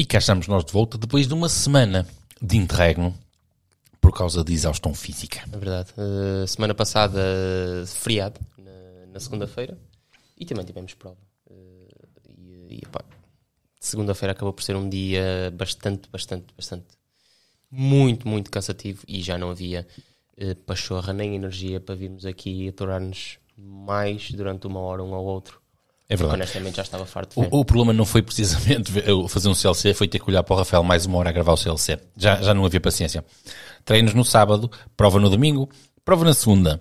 E cá estamos nós de volta depois de uma semana de interregno por causa de exaustão física. É verdade. Uh, semana passada, feriado, na, na segunda-feira, e também tivemos prova. Uh, e, e segunda-feira acabou por ser um dia bastante, bastante, bastante, muito, muito cansativo e já não havia uh, pachorra nem energia para virmos aqui aturar-nos mais durante uma hora um ao outro é verdade. Honestamente já estava farto. O, o, problema não foi precisamente fazer um CLC, foi ter que olhar para o Rafael mais uma hora a gravar o CLC. Já, já não havia paciência. Treinos no sábado, prova no domingo, prova na segunda.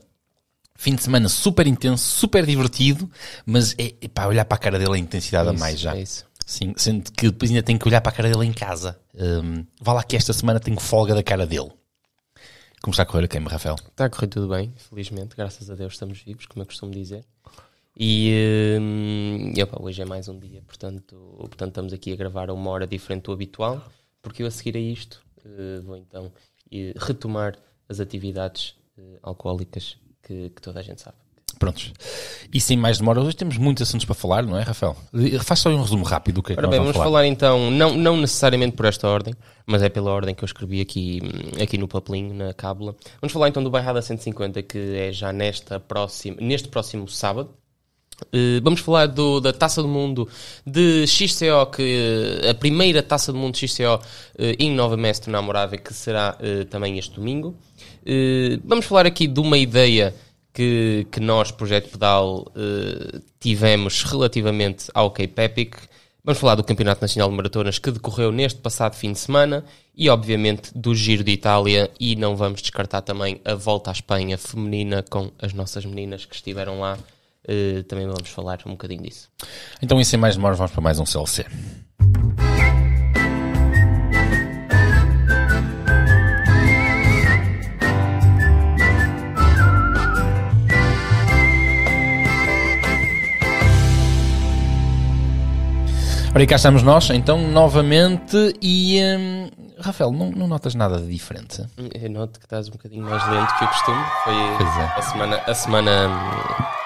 Fim de semana super intenso, super divertido, mas é, é para olhar para a cara dele a intensidade é a mais já. É isso. Sim, sendo que depois ainda tenho que olhar para a cara dele em casa. Um, vá lá que esta semana tenho folga da cara dele. Como está a correr a queima, Rafael? Está a correr tudo bem, felizmente, graças a Deus estamos vivos, como eu costumo dizer. E, hum, e opa, hoje é mais um dia, portanto, portanto estamos aqui a gravar a uma hora diferente do habitual, porque eu a seguir a isto uh, vou então uh, retomar as atividades uh, alcoólicas que, que, toda a gente sabe. Prontos. E sem mais demora, hoje temos muitos assuntos para falar, não é, Rafael? Faz só um resumo rápido do que é que Ora bem, vamos, falar. falar então, não, não necessariamente por esta ordem, mas é pela ordem que eu escrevi aqui, aqui no papelinho, na cábula. Vamos falar então do Bairrada 150, que é já nesta próxima, neste próximo sábado, vamos falar do, da Taça do Mundo de XCO, que uh, a primeira Taça do Mundo de XCO eh, em Nova Mestre na Morávia, que será também este domingo. vamos falar aqui de uma ideia que, que nós, Projeto Pedal, tivemos relativamente ao Cape Epic. Vamos falar do Campeonato Nacional de Maratonas que decorreu neste passado fim de semana e, obviamente, do Giro de Itália. E não vamos descartar também a volta à Espanha feminina com as nossas meninas que estiveram lá uh, também vamos falar um bocadinho disso. Então, e sem mais demoras, vamos para mais um CLC. Ora, e cá estamos nós, então, novamente, e hum, Rafael, não, não, notas nada de diferente? Eu noto que estás um bocadinho mais lento que o costume. Foi é. a semana, a semana hum,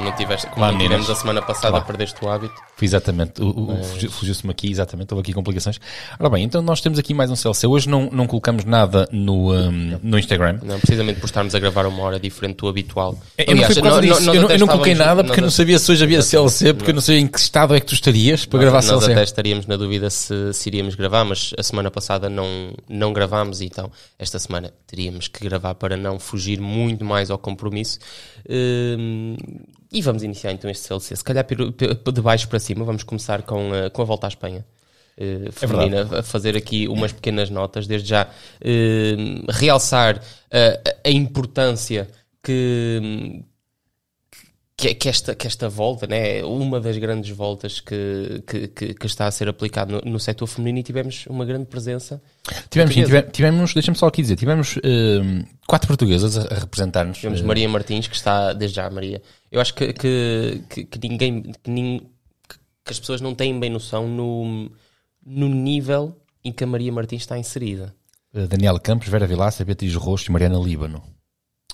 não tiveste, como tivemos a semana passada, claro. perdeste o hábito. Exatamente, Mas... fugiu-se-me aqui, exatamente, houve aqui complicações. Ora bem, então nós temos aqui mais um CLC. Hoje não, não colocamos nada no, um, no Instagram. Não, precisamente por estarmos a gravar uma hora diferente do habitual. Eu Aliás, não, não, não, eu, não, eu não coloquei nada porque eu não sabia se hoje havia CLC, porque eu não sabia em que estado é que tu estarias para gravar CLC. Nós até estaríamos na dúvida se, se iríamos gravar, mas a semana passada não, não gravámos, então esta semana teríamos que gravar para não fugir muito mais ao compromisso. Hum, e vamos iniciar então este CLC. Se calhar de baixo para cima, vamos começar com, a, com a volta à Espanha. Uh, feminina, é a fazer aqui umas pequenas notas, desde já uh, realçar a importância que, que, que, esta, que esta volta, né, uma das grandes voltas que, que, que, que está a ser aplicada no, no setor feminino e tivemos uma grande presença. Tivemos, sim, tivemos, tivemos deixa-me só aqui dizer, tivemos uh, quatro portuguesas a, representar-nos. Tivemos uh, Maria Martins, que está desde já, Maria. Eu acho que, que, que, que ninguém, que, nin, que as pessoas não têm bem noção no, no nível em que a Maria Martins está inserida. Uh, Daniela Campos, Vera Vilaça, Beatriz Rosto e Mariana Líbano.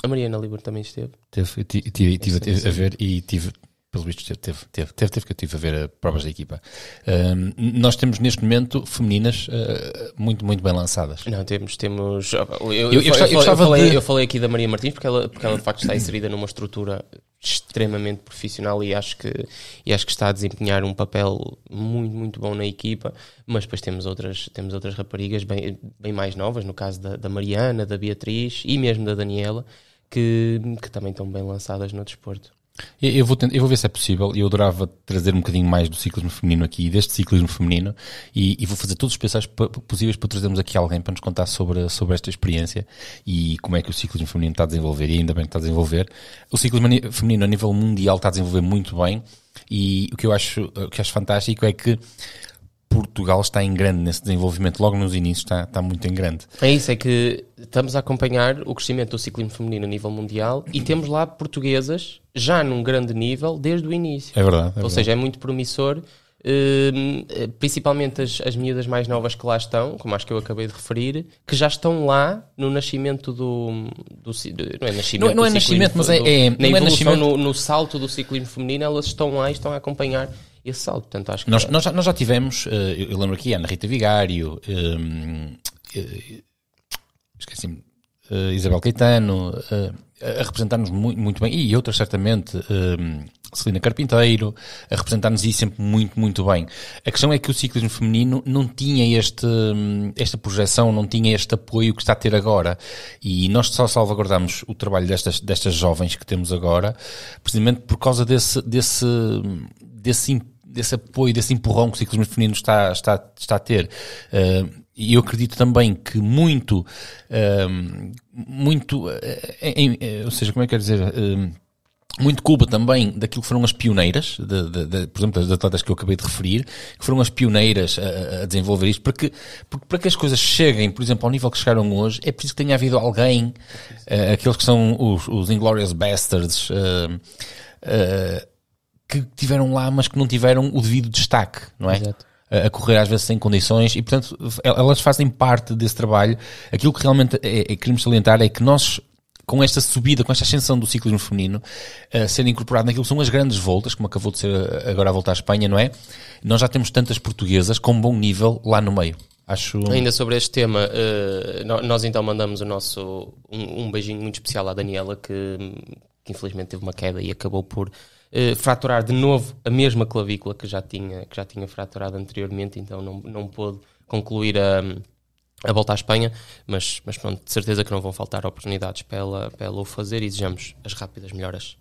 A Mariana Liber também esteve. Teve, tive, tive, tive a ver e tive, pelo visto, teve, teve, teve, teve, teve que eu tive a ver a provas da equipa. Um, nós temos neste momento femininas uh, muito, muito bem lançadas. Não, temos, temos. Eu, eu, eu, eu, eu falei, de... eu falei aqui da Maria Martins porque ela, porque ela de facto está inserida numa estrutura extremamente profissional e acho que e acho que está a desempenhar um papel muito muito bom na equipa mas depois temos outras temos outras raparigas bem, bem mais novas no caso da, da Mariana da Beatriz e mesmo da Daniela que, que também estão bem lançadas no desporto. Eu vou, tentar, eu vou ver se é possível eu adorava trazer um bocadinho mais do ciclismo feminino aqui, deste ciclismo feminino, e, e vou fazer todos os pensais possíveis para trazermos aqui alguém para nos contar sobre, sobre esta experiência e como é que o ciclismo feminino está a desenvolver, e ainda bem que está a desenvolver. O ciclismo feminino a nível mundial está a desenvolver muito bem, e o que eu acho, o que acho fantástico é que Portugal está em grande nesse desenvolvimento, logo nos inícios está, está muito em grande. É isso, é que estamos a acompanhar o crescimento do ciclismo feminino a nível mundial e temos lá portuguesas já num grande nível desde o início. É verdade. É Ou verdade. seja, é muito promissor, uh, principalmente as, as miúdas mais novas que lá estão, como acho que eu acabei de referir, que já estão lá no nascimento do. do não é nascimento, não, não é nascimento, mas é, é, na é evolução, é no, no, salto do ciclismo feminino, elas estão lá e estão a acompanhar esse salto. Portanto, acho que Nós, nós, já, nós já tivemos, eh, eu lembro aqui, a Ana Rita Vigário, hum, eh, esqueci-me, eh, Isabel Caetano, a representar-nos muito, muito bem, e outras certamente, hum, Celina Carpinteiro, a representar-nos aí sempre muito, muito bem. A questão é que o ciclismo feminino não tinha este, hum, esta projeção, não tinha este apoio que está a ter agora. E nós só salvaguardamos o trabalho destas, destas jovens que temos agora, precisamente por causa desse, desse, desse, desse apoio, desse empurrão que o ciclismo feminino está, está, está a ter. Uh, e eu acredito também que muito, um, muito, eh, em- ou seja, como é que eu quero dizer, um, muito culpa também daquilo que foram as pioneiras, de, de- de- por exemplo, das atletas que eu acabei de referir, que foram as pioneiras a, a desenvolver isto, porque, porque para que as coisas cheguem, por exemplo, ao nível que chegaram hoje, é preciso que tenha havido alguém, eh, aqueles que são os, os Inglorious Bastards, eh, eh, que tiveram lá, mas que não tiveram o devido destaque, não é? Exato. A correr às vezes sem condições e, portanto, elas fazem parte desse trabalho. Aquilo que realmente é, é, queremos salientar é que nós, com esta subida, com esta ascensão do ciclismo feminino, a ser incorporado naquilo que são as grandes voltas, como acabou de ser agora a volta à Espanha, não é? Nós já temos tantas portuguesas com bom nível lá no meio. Acho. Ainda sobre este tema, eh, nós então mandamos o nosso um, um beijinho muito especial à Daniela, que, que infelizmente teve uma queda e acabou por eh, fraturar de novo a mesma clavícula que já tinha, que já tinha fraturado anteriormente, então não, não pôde concluir a, a volta à Espanha, mas, mas pronto, de certeza que não vão faltar oportunidades para ela, para ela o fazer e desejamos as rápidas melhoras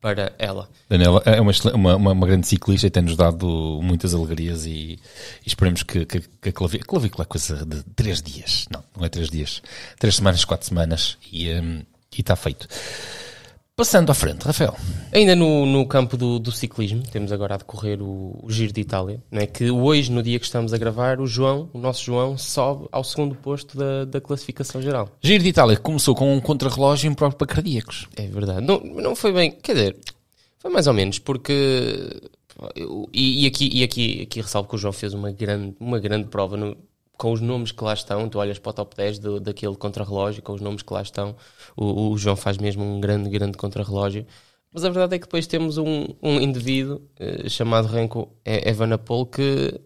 para ela. Daniela é uma, uma, uma, grande ciclista e tem-nos dado muitas alegrias e, e esperemos que, que, que a clavícula, clavícula é coisa de três dias. Não, não é três dias. Três semanas, quatro semanas e e está feito. Passando à frente, Rafael. Ainda no, no campo do, do ciclismo, temos agora a decorrer o, o Giro de Itália, não é? que hoje, no dia que estamos a gravar, o João, o nosso João, sobe ao segundo posto da, da classificação geral. Giro de Itália começou com um contrarrelógio próprio para cardíacos. É verdade. Não, não foi bem, quer dizer, foi mais ou menos, porque. eu- E, e aqui, e aqui, aqui ressalvo que o João fez uma grande, uma grande prova no- com os nomes que lá estão. Tu olhas para o top 10 do, daquele contrarrelógio, com os nomes que lá estão. O, o João faz mesmo um grande, grande contrarrelógio. Mas a verdade é que depois temos um, um indivíduo eh, chamado Renko E- Evenepoel que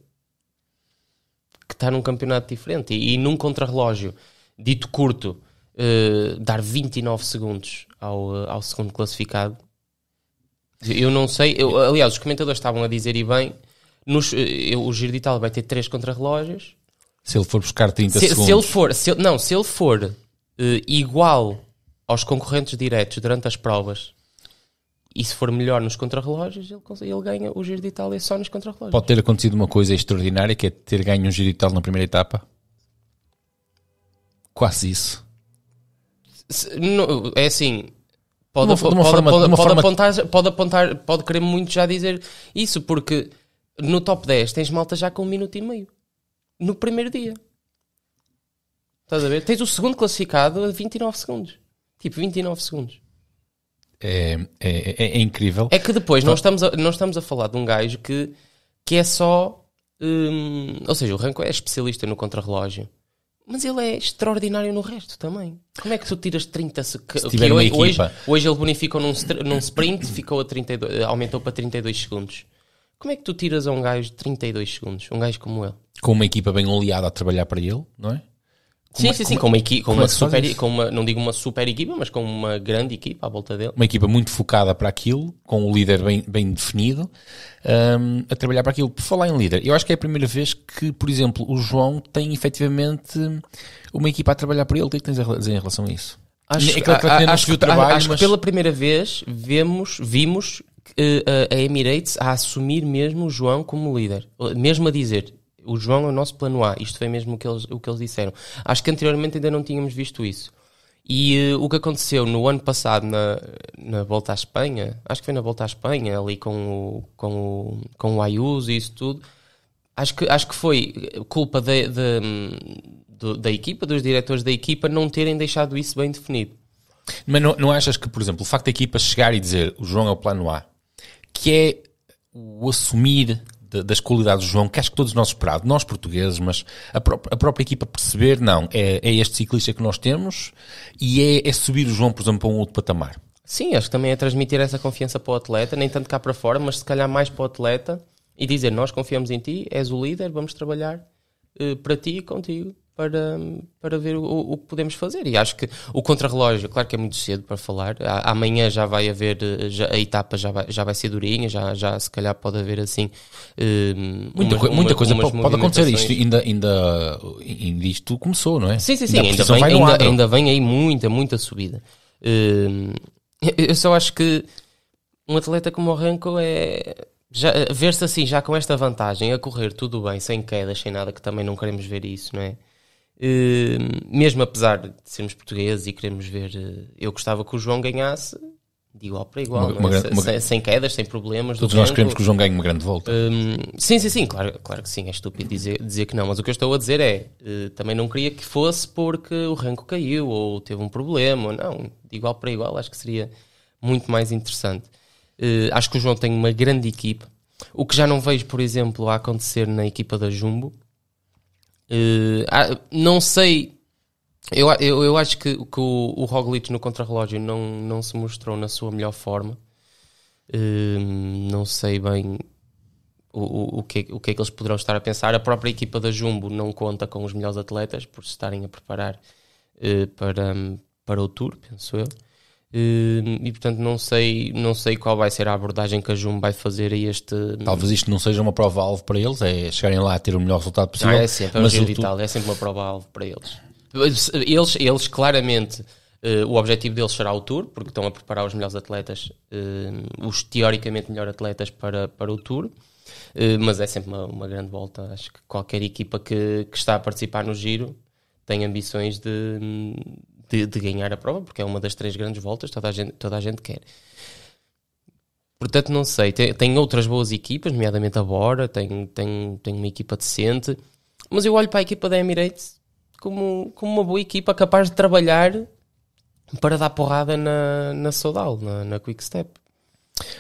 que está num campeonato diferente e, e num contrarrelógio dito curto eh, dar 29 segundos ao, eh, ao segundo classificado eu não sei eu- aliás os comentadores estavam a dizer e bem nos, eh, eu- o Giro de Itália vai ter três contrarrelógios Se ele for buscar 30 se, segundos. se ele for se não, se ele for eh, igual aos concorrentes diretos durante as provas e se for melhor nos contrarrelógios ele, ele ganha o Giro de Itália só nos contrarrelógios Pode ter acontecido uma coisa extraordinária que é ter ganho um Giro de Itália na primeira etapa. Quase isso. Se- não, é assim. Pode, De uma- de uma pode- forma- pode- pode forma- apontar, pode apontar, pode querer muito já dizer isso, porque no top 10 tens malta já com um minuto e meio. No primeiro dia. Estás a ver? Tens o segundo classificado a 29 segundos. Tipo, 29 segundos. É, é, é- é incrível. É que depois não estamos a, não estamos a falar de um gajo que, que é só. hum, ou seja, o Ranco é especialista no contrarrelógio. Mas ele é extraordinário no resto também. Como é que tu tiras 30 segundos? uma hoje, equipa. hoje ele bonificou num, num sprint, ficou a 32, aumentou para 32 segundos. Como é que tu tiras a um gajo 32 segundos? Um gajo como ele? Com uma equipa bem oleada a trabalhar para ele, não é? sim, é- sim, sim, com uma, equi- com uma é super, isso? com uma, não digo uma super equipa, mas com uma grande equipa à volta dele. Uma equipa muito focada para aquilo, com o líder bem, bem definido, hum, a trabalhar para aquilo. Por falar em líder, eu acho que é a primeira vez que, por exemplo, o João tem efetivamente uma equipa a trabalhar para ele. O que é que tens a dizer em relação a isso? Acho, É claro que a- acho que- trabalho, acho que pela primeira vez vemos, vimos a- a Emirates a assumir mesmo o João como líder. Mesmo a dizer, o João é o nosso plano A. Isto foi mesmo o que eles, o que eles disseram. Acho que anteriormente ainda não tínhamos visto isso. E eh, o que aconteceu no ano passado na, na Volta à Espanha, acho que foi na Volta à Espanha, ali com o, com o, com o Ayuso e isso tudo, acho que, acho que foi culpa da, da, do- da equipa, dos diretores da equipa, não terem deixado isso bem definido. Mas não, não achas que, por exemplo, o facto da equipa chegar e dizer o João é o plano A, que é o assumir de- das qualidades do João, que acho que todos nós esperado, nós portugueses, mas a, pró- a própria equipa perceber, não, é, é este ciclista que nós temos e é, é subir o João, por exemplo, para um outro patamar. Sim, acho que também é transmitir essa confiança para o atleta, nem tanto cá para fora, mas se calhar mais para o atleta, e dizer: Nós confiamos em ti, és o líder, vamos trabalhar uh, para ti e contigo para, para ver o, o, que podemos fazer. E acho que o contrarrelógio, claro que é muito cedo para falar. Amanhã já vai haver, já, a etapa já vai, já vai ser durinha, já, já se calhar pode haver assim. Uh, muita, umas, muita coisa pode, pode acontecer. Isto ainda, ainda, ainda isto começou, não é? Sim, sim, sim. Ainda, ainda, vem, ainda, ainda, vem aí muita, muita subida. Uh, eu só acho que um atleta como o Renko é ver-se assim, já com esta vantagem, a correr tudo bem, sem quedas, sem nada, que também não queremos ver isso, não é? Uh, mesmo apesar de sermos portugueses e queremos ver, uh, eu gostava que o João ganhasse de igual para igual, uma, uma, é? uma, sem, sem, quedas, sem problemas. Todos nós queremos que o João ganhe uma grande volta. Um, sim, sim, sim, claro, claro que sim, é estúpido dizer, dizer que não, mas o que eu estou a dizer é, uh, também não queria que fosse porque o ranco caiu ou teve um problema, ou não, de igual para igual, acho que seria muito mais interessante. acho que o João tem uma grande equipa, o que já não vejo, por exemplo, a acontecer na equipa da Jumbo, Uh, não sei. Eu, eu, eu acho que, que o, o Roglic no contrarrelógio não, não se mostrou na sua melhor forma. Uh, não sei bem o, o, o, que, o que é que eles poderão estar a pensar. A própria equipa da Jumbo não conta com os melhores atletas por se estarem a preparar uh, para, para o Tour, penso eu. Hum, e portanto não sei, não sei qual vai ser a abordagem que a Jumbo vai fazer a este. Talvez isto não seja uma prova-alvo para eles, é chegarem lá a ter o melhor resultado possível. Não, é sempre, é, mas o vital, é sempre uma prova-alvo para eles. Eles, eles claramente, uh, o objetivo deles será o Tour, porque estão a preparar os melhores atletas, uh, os teoricamente melhores atletas para, para o Tour. Uh, mas é sempre uma, uma, grande volta. Acho que qualquer equipa que, que está a participar no giro tem ambições de, de, de, ganhar a prova, porque é uma das três grandes voltas, toda a gente, toda a gente quer. Portanto, não sei, tem, tem outras boas equipas, nomeadamente a Bora, tem, tem, tem uma equipa decente, mas eu olho para a equipa da Emirates como, como uma boa equipa capaz de trabalhar para dar porrada na, na Sodal, na, na Quick Step.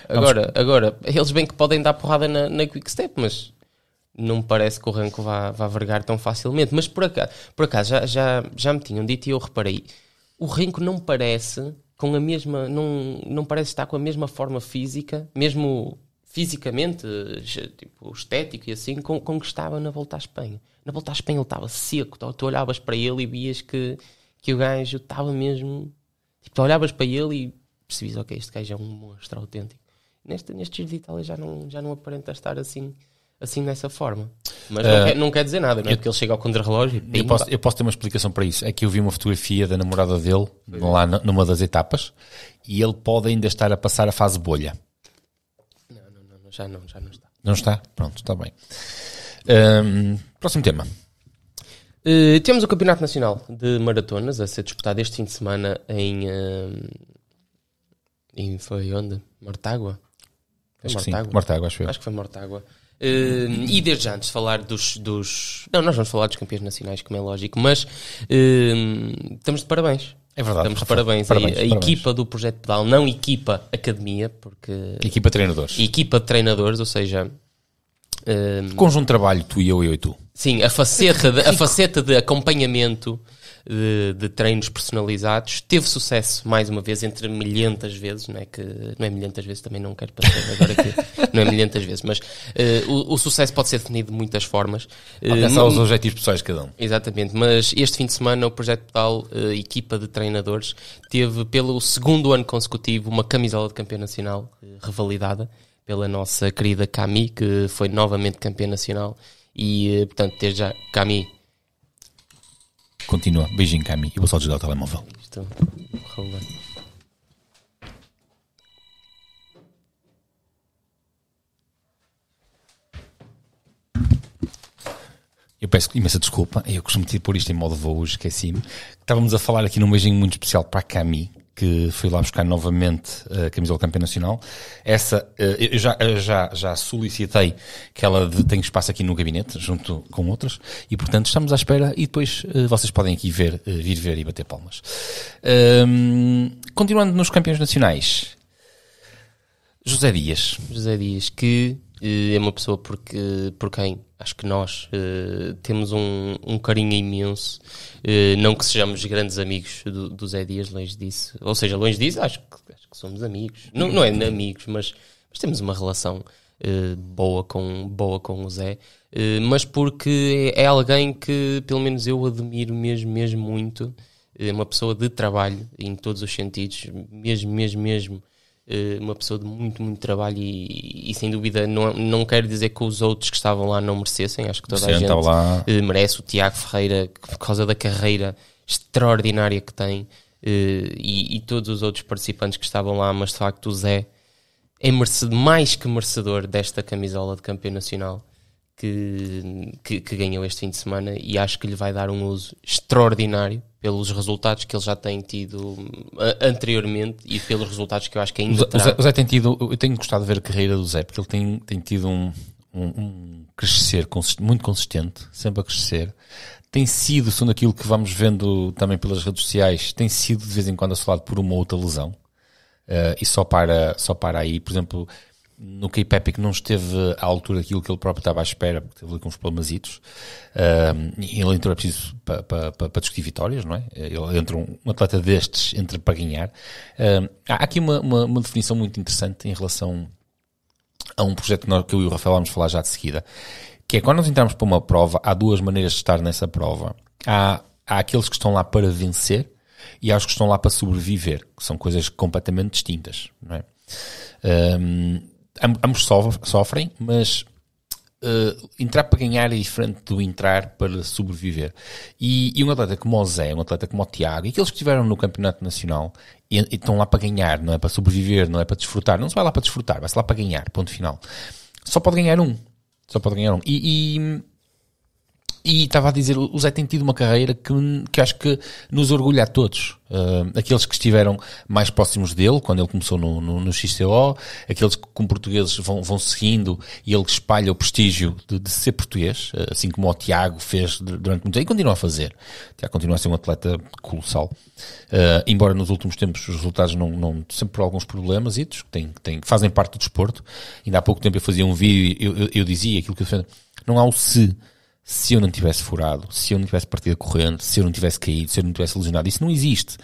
Agora, agora, eles bem que podem dar porrada na, na Quick Step, mas não me parece que o Ranco vá, vá vergar tão facilmente. Mas por acaso, por acaso já, já, já me tinham dito e eu reparei, o Renko não parece com a mesma, não, não parece estar com a mesma forma física, mesmo fisicamente, tipo, estético e assim, com, com que estava na volta à Espanha. Na volta à Espanha ele estava seco, tu, tu olhavas para ele e vias que, que o gajo estava mesmo. Tipo, tu olhavas para ele e percebias, ok, este gajo é um monstro autêntico. Neste, neste Giro de Itália já não, já não aparenta estar assim assim dessa forma. Mas não, uh, quer, não, quer, dizer nada, não é? Porque ele chega ao contra-relógio eu posso, eu posso ter uma explicação para isso. É que eu vi uma fotografia da namorada dele lá numa das etapas e ele pode ainda estar a passar a fase bolha. Não, não, não, já não, já não está. Não está? Pronto, está bem. Um, próximo tema. Uh, temos o Campeonato Nacional de Maratonas a ser disputado este fim de semana em. Uh, em foi onde? Mortágua? Foi acho Mortágua? Mortágua, acho eu. Acho que foi Mortágua. Uh, e desde antes falar dos, dos. Não, nós vamos falar dos campeões nacionais, como é lógico, mas uh, estamos de parabéns. É verdade. Estamos de parabéns. parabéns a, a parabéns. equipa do Projeto Pedal, não equipa academia, porque. Equipa de treinadores. Equipa de treinadores, ou seja. Uh, Conjunto de trabalho, tu e eu e eu e tu. Sim, a faceta de, a faceta de acompanhamento de, de, treinos personalizados. Teve sucesso, mais uma vez, entre milhentas vezes, não é, que, não é milhentas vezes, também não quero passar agora aqui, não é milhentas vezes, mas uh, o, o, sucesso pode ser definido de muitas formas. Alcançar uh, os objetivos pessoais de cada um. Exatamente, mas este fim de semana o Projeto Pedal, uh, equipa de treinadores, teve pelo segundo ano consecutivo uma camisola de campeão nacional revalidada pela nossa querida Cami, que foi novamente campeã nacional. E, portanto, desde já, Cami, Continua. Beijinho, Cami. E vou só desligar o telemóvel. Estou. Eu peço imensa desculpa, eu costumo ter pôr isto em modo voo, esqueci-me. Estávamos a falar aqui num beijinho muito especial para a Cami, que fui lá buscar novamente a camisola campeã nacional. Essa, eh, eu já, já, já solicitei que ela tenha espaço aqui no gabinete, junto com outras, e portanto estamos à espera e depois eh, vocês podem aqui ver, eh, vir ver e bater palmas. Um, continuando nos campeões nacionais, José Dias. José Dias, que é uma pessoa porque, por quem acho que nós uh, temos um, um, carinho imenso. Uh, não que sejamos grandes amigos do, do, Zé Dias, longe disso. Ou seja, longe disso, acho que, acho que somos amigos. Não, não é amigos, mas, mas temos uma relação uh, boa, com, boa com o Zé, mas porque é alguém que, pelo menos, eu admiro mesmo, mesmo muito. É uma pessoa de trabalho em todos os sentidos, mesmo, mesmo, mesmo. Uma pessoa de muito, muito trabalho e, e, sem dúvida não, não quero dizer que os outros que estavam lá não merecessem, acho que toda Sim, a gente lá. merece. O Tiago Ferreira, por causa da carreira extraordinária que tem, e, e todos os outros participantes que estavam lá, mas de facto o Zé é merecedor, mais que merecedor desta camisola de campeão nacional que, que, que, ganhou este fim de semana e acho que lhe vai dar um uso extraordinário pelos resultados que ele já tem tido anteriormente e pelos resultados que eu acho que ainda o Zé, o Zé tem tido, eu tenho gostado de ver a carreira do Zé porque ele tem, tem tido um, um, um crescer consist, muito consistente, sempre a crescer. Tem sido, segundo aquilo que vamos vendo também pelas redes sociais, tem sido de vez em quando assolado por uma outra lesão. Uh, e só para, só para aí, por exemplo, no Cape Epic não esteve à altura daquilo que ele próprio estava à espera, porque teve ali com uns problemazitos. Uh, ele entrou, é preciso, para, para, para, discutir vitórias, não é? Ele entra um, um atleta destes, entra para ganhar. Há aqui uma, uma, uma, definição muito interessante em relação a um projeto que, nós, que eu e o Rafael vamos falar já de seguida, que é quando nós entramos para uma prova, há duas maneiras de estar nessa prova. Há, há aqueles que estão lá para vencer, e aos que estão lá para sobreviver, que são coisas completamente distintas. Não é? Um, ambos sofrem, mas uh, entrar para ganhar é diferente do entrar para sobreviver. E, e, um atleta como o Zé, um atleta como o Tiago, e aqueles que estiveram no Campeonato Nacional e, e, estão lá para ganhar, não é para sobreviver, não é para desfrutar, não se vai lá para desfrutar, vai-se lá para ganhar, ponto final. Só pode ganhar um. Só pode ganhar um. E, e e estava a dizer, o Zé tem tido uma carreira que, que acho que nos orgulha a todos. Uh, aqueles que estiveram mais próximos dele, quando ele começou no, no, no XCO, aqueles que como portugueses vão, vão seguindo e ele espalha o prestígio de, de ser português, uh, assim como o Tiago fez durante muito tempo, e continua a fazer. Tiago continua a ser um atleta colossal. Uh, embora nos últimos tempos os resultados não, não sempre por alguns problemas, que, têm, têm, fazem parte do desporto. Ainda há pouco tempo eu fazia um vídeo e eu, eu, eu dizia aquilo que eu defendo. Não há o se se eu não tivesse furado, se eu não tivesse partido a corrente, se eu não tivesse caído, se eu não tivesse lesionado. Isso não existe.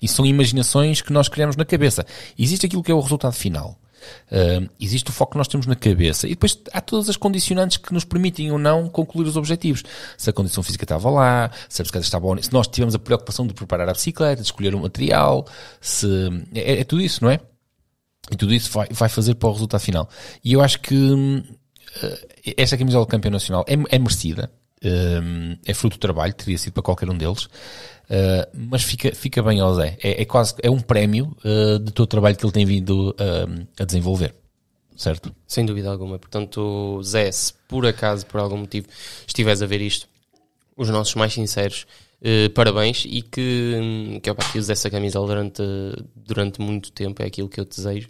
Isso são imaginações que nós criamos na cabeça. Existe aquilo que é o resultado final. Uh, existe o foco que nós temos na cabeça. E depois há todas as condicionantes que nos permitem ou não concluir os objetivos. Se a condição física estava lá, se a bicicleta estava se nós tivemos a preocupação de preparar a bicicleta, de escolher o material, se, é, é tudo isso, não é? E tudo isso vai, vai fazer para o resultado final. E eu acho que hum, esta camisola de campeão nacional é, é merecida, uh, é fruto do trabalho, teria sido para qualquer um deles, uh, mas fica, fica bem ao Zé. É, é quase, é um prémio de todo o trabalho que ele tem vindo a desenvolver. Certo? Sem dúvida alguma. Portanto, Zé, se por acaso, por algum motivo, estiveres a ver isto, os nossos mais sinceros Uh, parabéns e que, que, opa, que uses essa camisola durante, durante muito tempo, é aquilo que eu desejo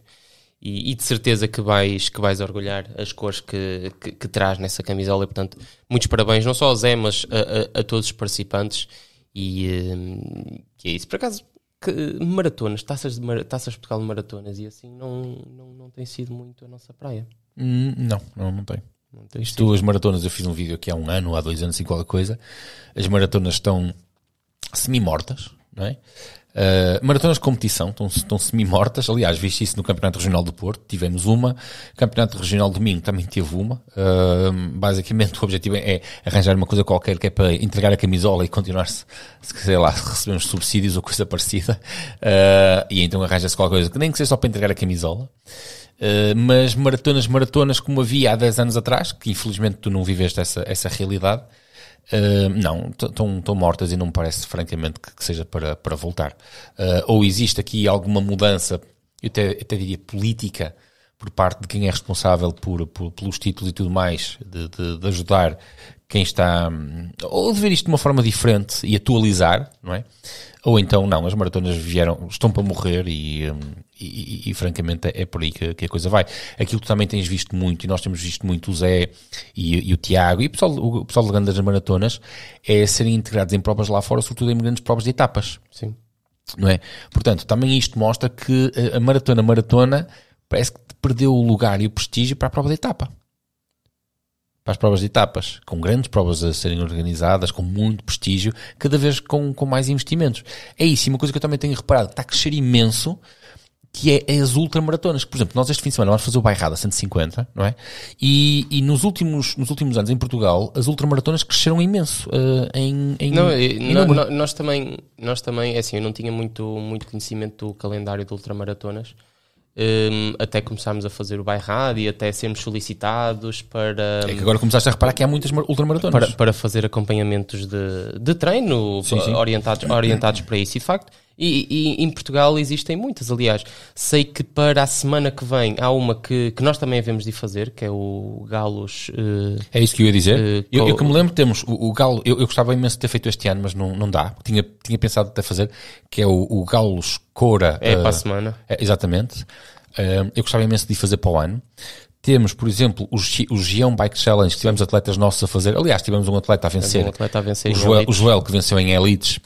e, e, de certeza que vais, que vais orgulhar as cores que, que, que traz nessa camisola. E, portanto, muitos parabéns, não só ao Zé, mas a, a, a todos os participantes. E um, que é isso. Por acaso, que, maratonas, taças de, taças de Portugal de maratonas e assim não, não, não tem sido muito a nossa praia. Hum, não, não, não tem. Não tem Isto, as maratonas, eu fiz um vídeo aqui há um ano, há dois anos, e qualquer coisa. As maratonas estão semi-mortas, não é? Uh, maratonas de competição estão, estão semi-mortas. Aliás, viste isso no Campeonato Regional do Porto. Tivemos uma. Campeonato Regional do Domingo também teve uma. Uh, basicamente, o objetivo é arranjar uma coisa qualquer que é para entregar a camisola e continuar-se, sei lá, recebemos subsídios ou coisa parecida. Uh, e então arranja-se qualquer coisa que nem que seja só para entregar a camisola. Uh, mas maratonas, maratonas como havia há 10 anos atrás, que infelizmente tu não viveste essa, essa realidade, Uh, não, estão mortas e não me parece, francamente, que, que seja para, para voltar. Uh, ou existe aqui alguma mudança, eu até, até diria política, por parte de quem é responsável por, por pelos títulos e tudo mais, de, de, de, ajudar quem está, ou de ver isto de uma forma diferente e atualizar, não é? Ou então, não, as maratonas vieram, estão para morrer e, hum, e, e, e francamente é por aí que, que, a coisa vai. Aquilo que tu também tens visto muito, e nós temos visto muito o Zé e, o Tiago e o pessoal, o pessoal de das maratonas, é serem integrados em provas lá fora, sobretudo em grandes provas de etapas. Sim. Não é? Portanto, também isto mostra que a maratona, maratona, parece que perdeu o lugar e o prestígio para a prova de etapa para as provas de etapas, com grandes provas a serem organizadas, com muito prestígio, cada vez com, com mais investimentos. É isso, e uma coisa que eu também tenho reparado, está a crescer imenso que é as ultramaratonas. Por exemplo, nós este fim de semana vamos fazer o Bairrada 150, não é? E, e nos, últimos, nos últimos anos em Portugal, as ultramaratonas cresceram imenso uh, em, em, não, em no, nós também, nós também, é assim, eu não tinha muito, muito conhecimento do calendário de ultramaratonas. Um, até começarmos a fazer o bairrado e até sermos solicitados para. É que agora começaste a reparar que há muitas ultramaratonas. Para, para fazer acompanhamentos de, de treino sim, sim. Orientados, orientados para isso. E de facto, e, e, em Portugal existem muitas, aliás. Sei que para a semana que vem há uma que, que nós também havemos de fazer, que é o Galos. Uh, é isso que eu ia dizer. Uh, eu, eu, que me lembro, temos o, o Galo. Eu, eu, gostava imenso de ter feito este ano, mas não, não dá. Tinha, tinha pensado até fazer, que é o, o Galos Cora. É uh, para a semana. É, exatamente. eu gostava imenso de fazer para o ano. Temos, por exemplo, o, o Gião Bike Challenge, que tivemos atletas nossos a fazer. Aliás, tivemos um atleta a vencer. Um atleta a vencer o, Joel, o Joel, que venceu em Elites.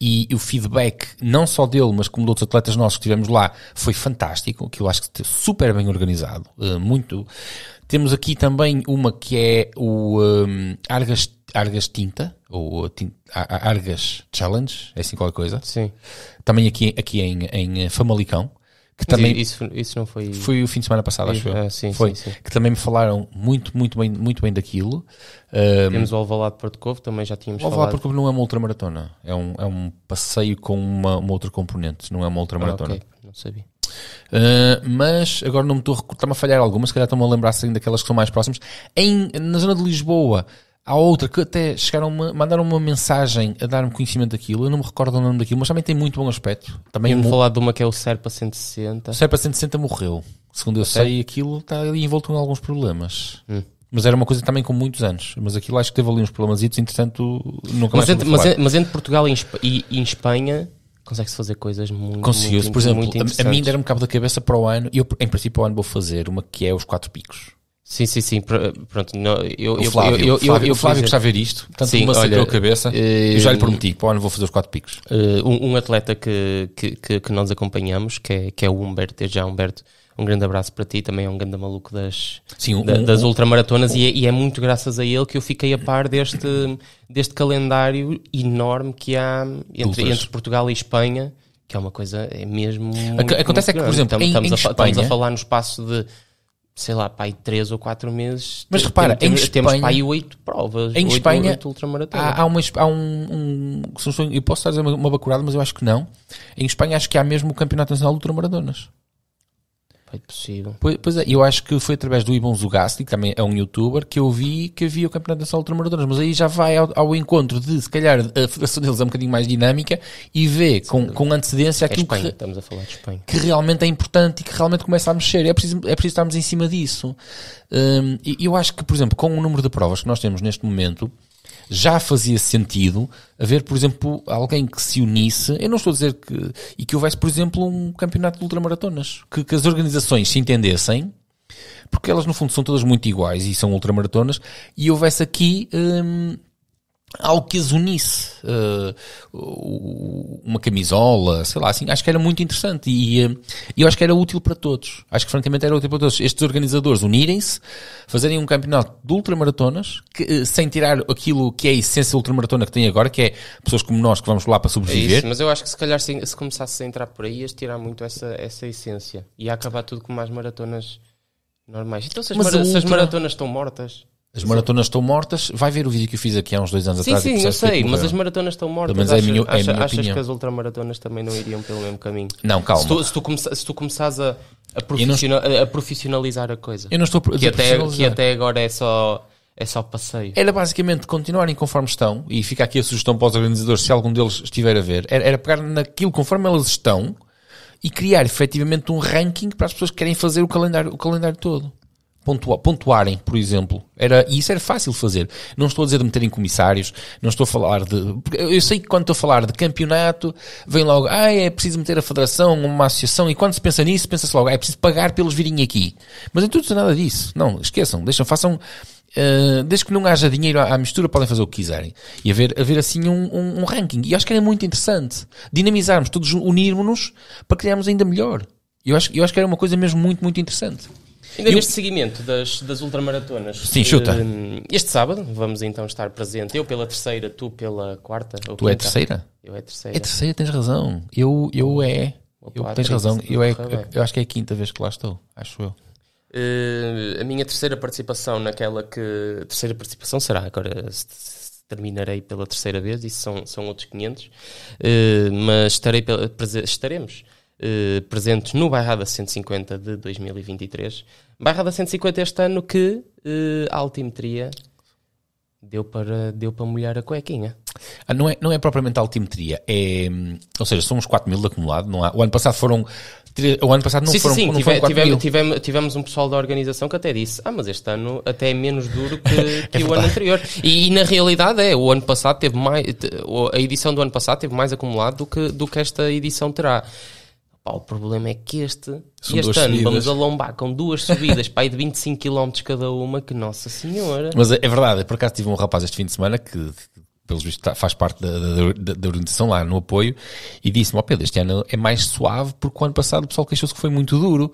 E o feedback, não só dele, mas como de outros atletas nossos que tivemos lá, foi fantástico. Aquilo acho que esteve super bem organizado. Uh, muito. Temos aqui também uma que é o um, Argas, Argas Tinta, ou Argas Challenge, é assim qualquer coisa. Sim. Também aqui, aqui em, em Famalicão que também isso, isso não foi foi o fim de semana passado acho. Ah, sim, foi sim, sim. que também me falaram muito muito bem muito bem daquilo um, temos o Alvalade Porto Covo também já tínhamos o Alvalade Porto Covo não é uma ultramaratona é um, é um passeio com uma, uma outra componente não é uma ultramaratona ah, okay. não sabia Uh, mas agora não me estou a, a falhar algumas, se calhar estão-me a lembrar assim daquelas que são mais próximas. Em, na zona de Lisboa, Há outra que até chegaram mandaram uma mensagem a dar-me conhecimento daquilo. Eu não me recordo o nome daquilo, mas também tem muito bom aspecto. Também Íamos falar de uma que é o Serpa 160. O Serpa 160 morreu. Segundo eu sei, aquilo está ali envolto em alguns problemas. Hum. Mas era uma coisa também com muitos anos. Mas aquilo acho que teve ali uns problemas entretanto, nunca mas mais entre, mas, mas, entre Portugal e, e, e Espanha consegue-se fazer coisas muito Conseguiu-se, por exemplo, a, a mim deram-me cabo da cabeça para o ano, e eu, em princípio, o ano vou fazer uma que é os quatro picos. Sim, sim, sim. Pronto, não, eu, o Flávio, eu, eu, Flávio, eu, Flávio está a ver isto, tanto sim, uma olha, a cabeça, eu já lhe prometi, para o ano vou fazer os quatro picos. Uh, um, um, atleta que, que, que, nós acompanhamos, que é, que é o Humberto, desde já Humberto, um grande abraço para ti, também é um grande maluco das, sim, um, da, das um, ultramaratonas e é, e, é, muito graças a ele que eu fiquei a par deste, deste calendário enorme que há entre, entre Portugal e Espanha, que é uma coisa é mesmo. Muito, Acontece muito é que, por exemplo, estamos, em, estamos, em a, Espanha, estamos a falar no espaço de sei lá, pai, 3 ou 4 meses. Mas repara, temos, em temos Espanha, pai 8 provas. Em 8, Espanha 8 há, há, uma, há um, um, Eu posso estar a dizer uma, uma bacurada, mas eu acho que não. Em Espanha acho que há mesmo o Campeonato Nacional de Ultramaratonas. É possível. Pois, pois, é, eu acho que foi através do Ibon Zugasti, que também é um youtuber, que eu vi que havia o Campeonato Nacional de Ultramaratonas, mas aí já vai ao, ao, encontro de, se calhar, a federação deles é um bocadinho mais dinâmica e vê com, com antecedência é aquilo Espanha, que, estamos a falar de Espanha. que realmente é importante e que realmente começa a mexer. É preciso, é preciso estarmos em cima disso. Um, eu acho que, por exemplo, com o número de provas que nós temos neste momento, já fazia sentido haver, por exemplo, alguém que se unisse. Eu não estou a dizer que. e que houvesse, por exemplo, um campeonato de ultramaratonas. Que, que as organizações se entendessem, porque elas no fundo são todas muito iguais e são ultramaratonas, e houvesse aqui. Hum, algo que as unisse, uh, uma camisola, sei lá, assim, acho que era muito interessante e uh, eu acho que era útil para todos. Acho que francamente era útil para todos. Estes organizadores unirem-se, fazerem um campeonato de ultramaratona que, uh, sem tirar aquilo que é a essência ultramaratona que tem agora, que é pessoas como nós que vamos lá para sobreviver. É isso, mas eu acho que se calhar se, se começasse a entrar por aí, ias tirar muito essa, essa essência e acabar tudo com mais maratonas normais. Então se as, mara ultra... se as maratonas estão mortas as maratonas estão mortas. Vai ver o vídeo que eu fiz aqui há uns dois anos sim, atrás. Sim, sim, eu sei, mas as maratonas estão mortas. Mas é a minha, é a minha achas que as ultramaratonas também não iriam pelo mesmo caminho? Não, calma. Se tu, se tu, começa, se tu começares a, a, profissional, a, profissionalizar a coisa. Eu não estou que até, que até agora é só, é só passeio. Era basicamente continuarem conforme estão, e fica aqui a sugestão para os organizadores, se algum deles estiver a ver, era, era pegar naquilo conforme elas estão e criar efetivamente um ranking para as pessoas que querem fazer o calendário, o calendário todo pontuarem, por exemplo. Era, e isso era fácil de fazer. Não estou a dizer de meterem comissários, não estou a falar de. Eu sei que quando estou a falar de campeonato, vem logo, ah, é preciso meter a federação, uma associação, e quando se pensa nisso, pensa-se logo, ah, é preciso pagar pelos virem aqui. Mas em tudo nada disso. Não, esqueçam, deixam, façam. Uh, desde que não haja dinheiro à, mistura, podem fazer o que quiserem. E haver, haver assim um, um, um ranking. E acho que era muito interessante. Dinamizarmos, todos unirmos-nos para criarmos ainda melhor. Eu acho, eu acho que era uma coisa mesmo muito, muito interessante. Ainda eu... neste seguimento das, das ultramaratonas. Sim, chuta. Uh, este sábado vamos então estar presente. Eu pela terceira, tu pela quarta. tu é terceira? Eu é terceira. É terceira, tens razão. Eu, eu é. Eu, tens razão, eu, é, eu acho que é a quinta vez que lá estou, acho eu. Uh, a minha terceira participação naquela que. Terceira participação será, agora terminarei pela terceira vez, isso são, são outros 500, uh, mas estarei estaremos uh, presentes no Bairrada 150 de 2023. Bairrada 150 este ano que a altimetria deu para, deu para molhar a cuequinha. Ah, não, é, não é propriamente altimetria, é, ou seja, são uns 4 mil de acumulado. Não há, o ano passado foram. O ano passado não sim, foram, sim, não tive, foram tivemos, tivemos, tivemos, um pessoal da organização que até disse: Ah, mas este ano até é menos duro que, que é o ano anterior. E, e, na realidade é, o ano passado teve mais. A edição do ano passado teve mais acumulado do que, do que esta edição terá. Pá, o problema é que este, São este ano subidas. vamos alombar com duas subidas para aí de 25 km cada uma, que Nossa Senhora. Mas é, é verdade, por acaso tive um rapaz este fim de semana que, pelos vistos, tá, faz parte da, da, da, organização lá no apoio e disse-me: Ó oh Pedro, este ano é mais suave porque o ano passado o pessoal queixou-se que foi muito duro.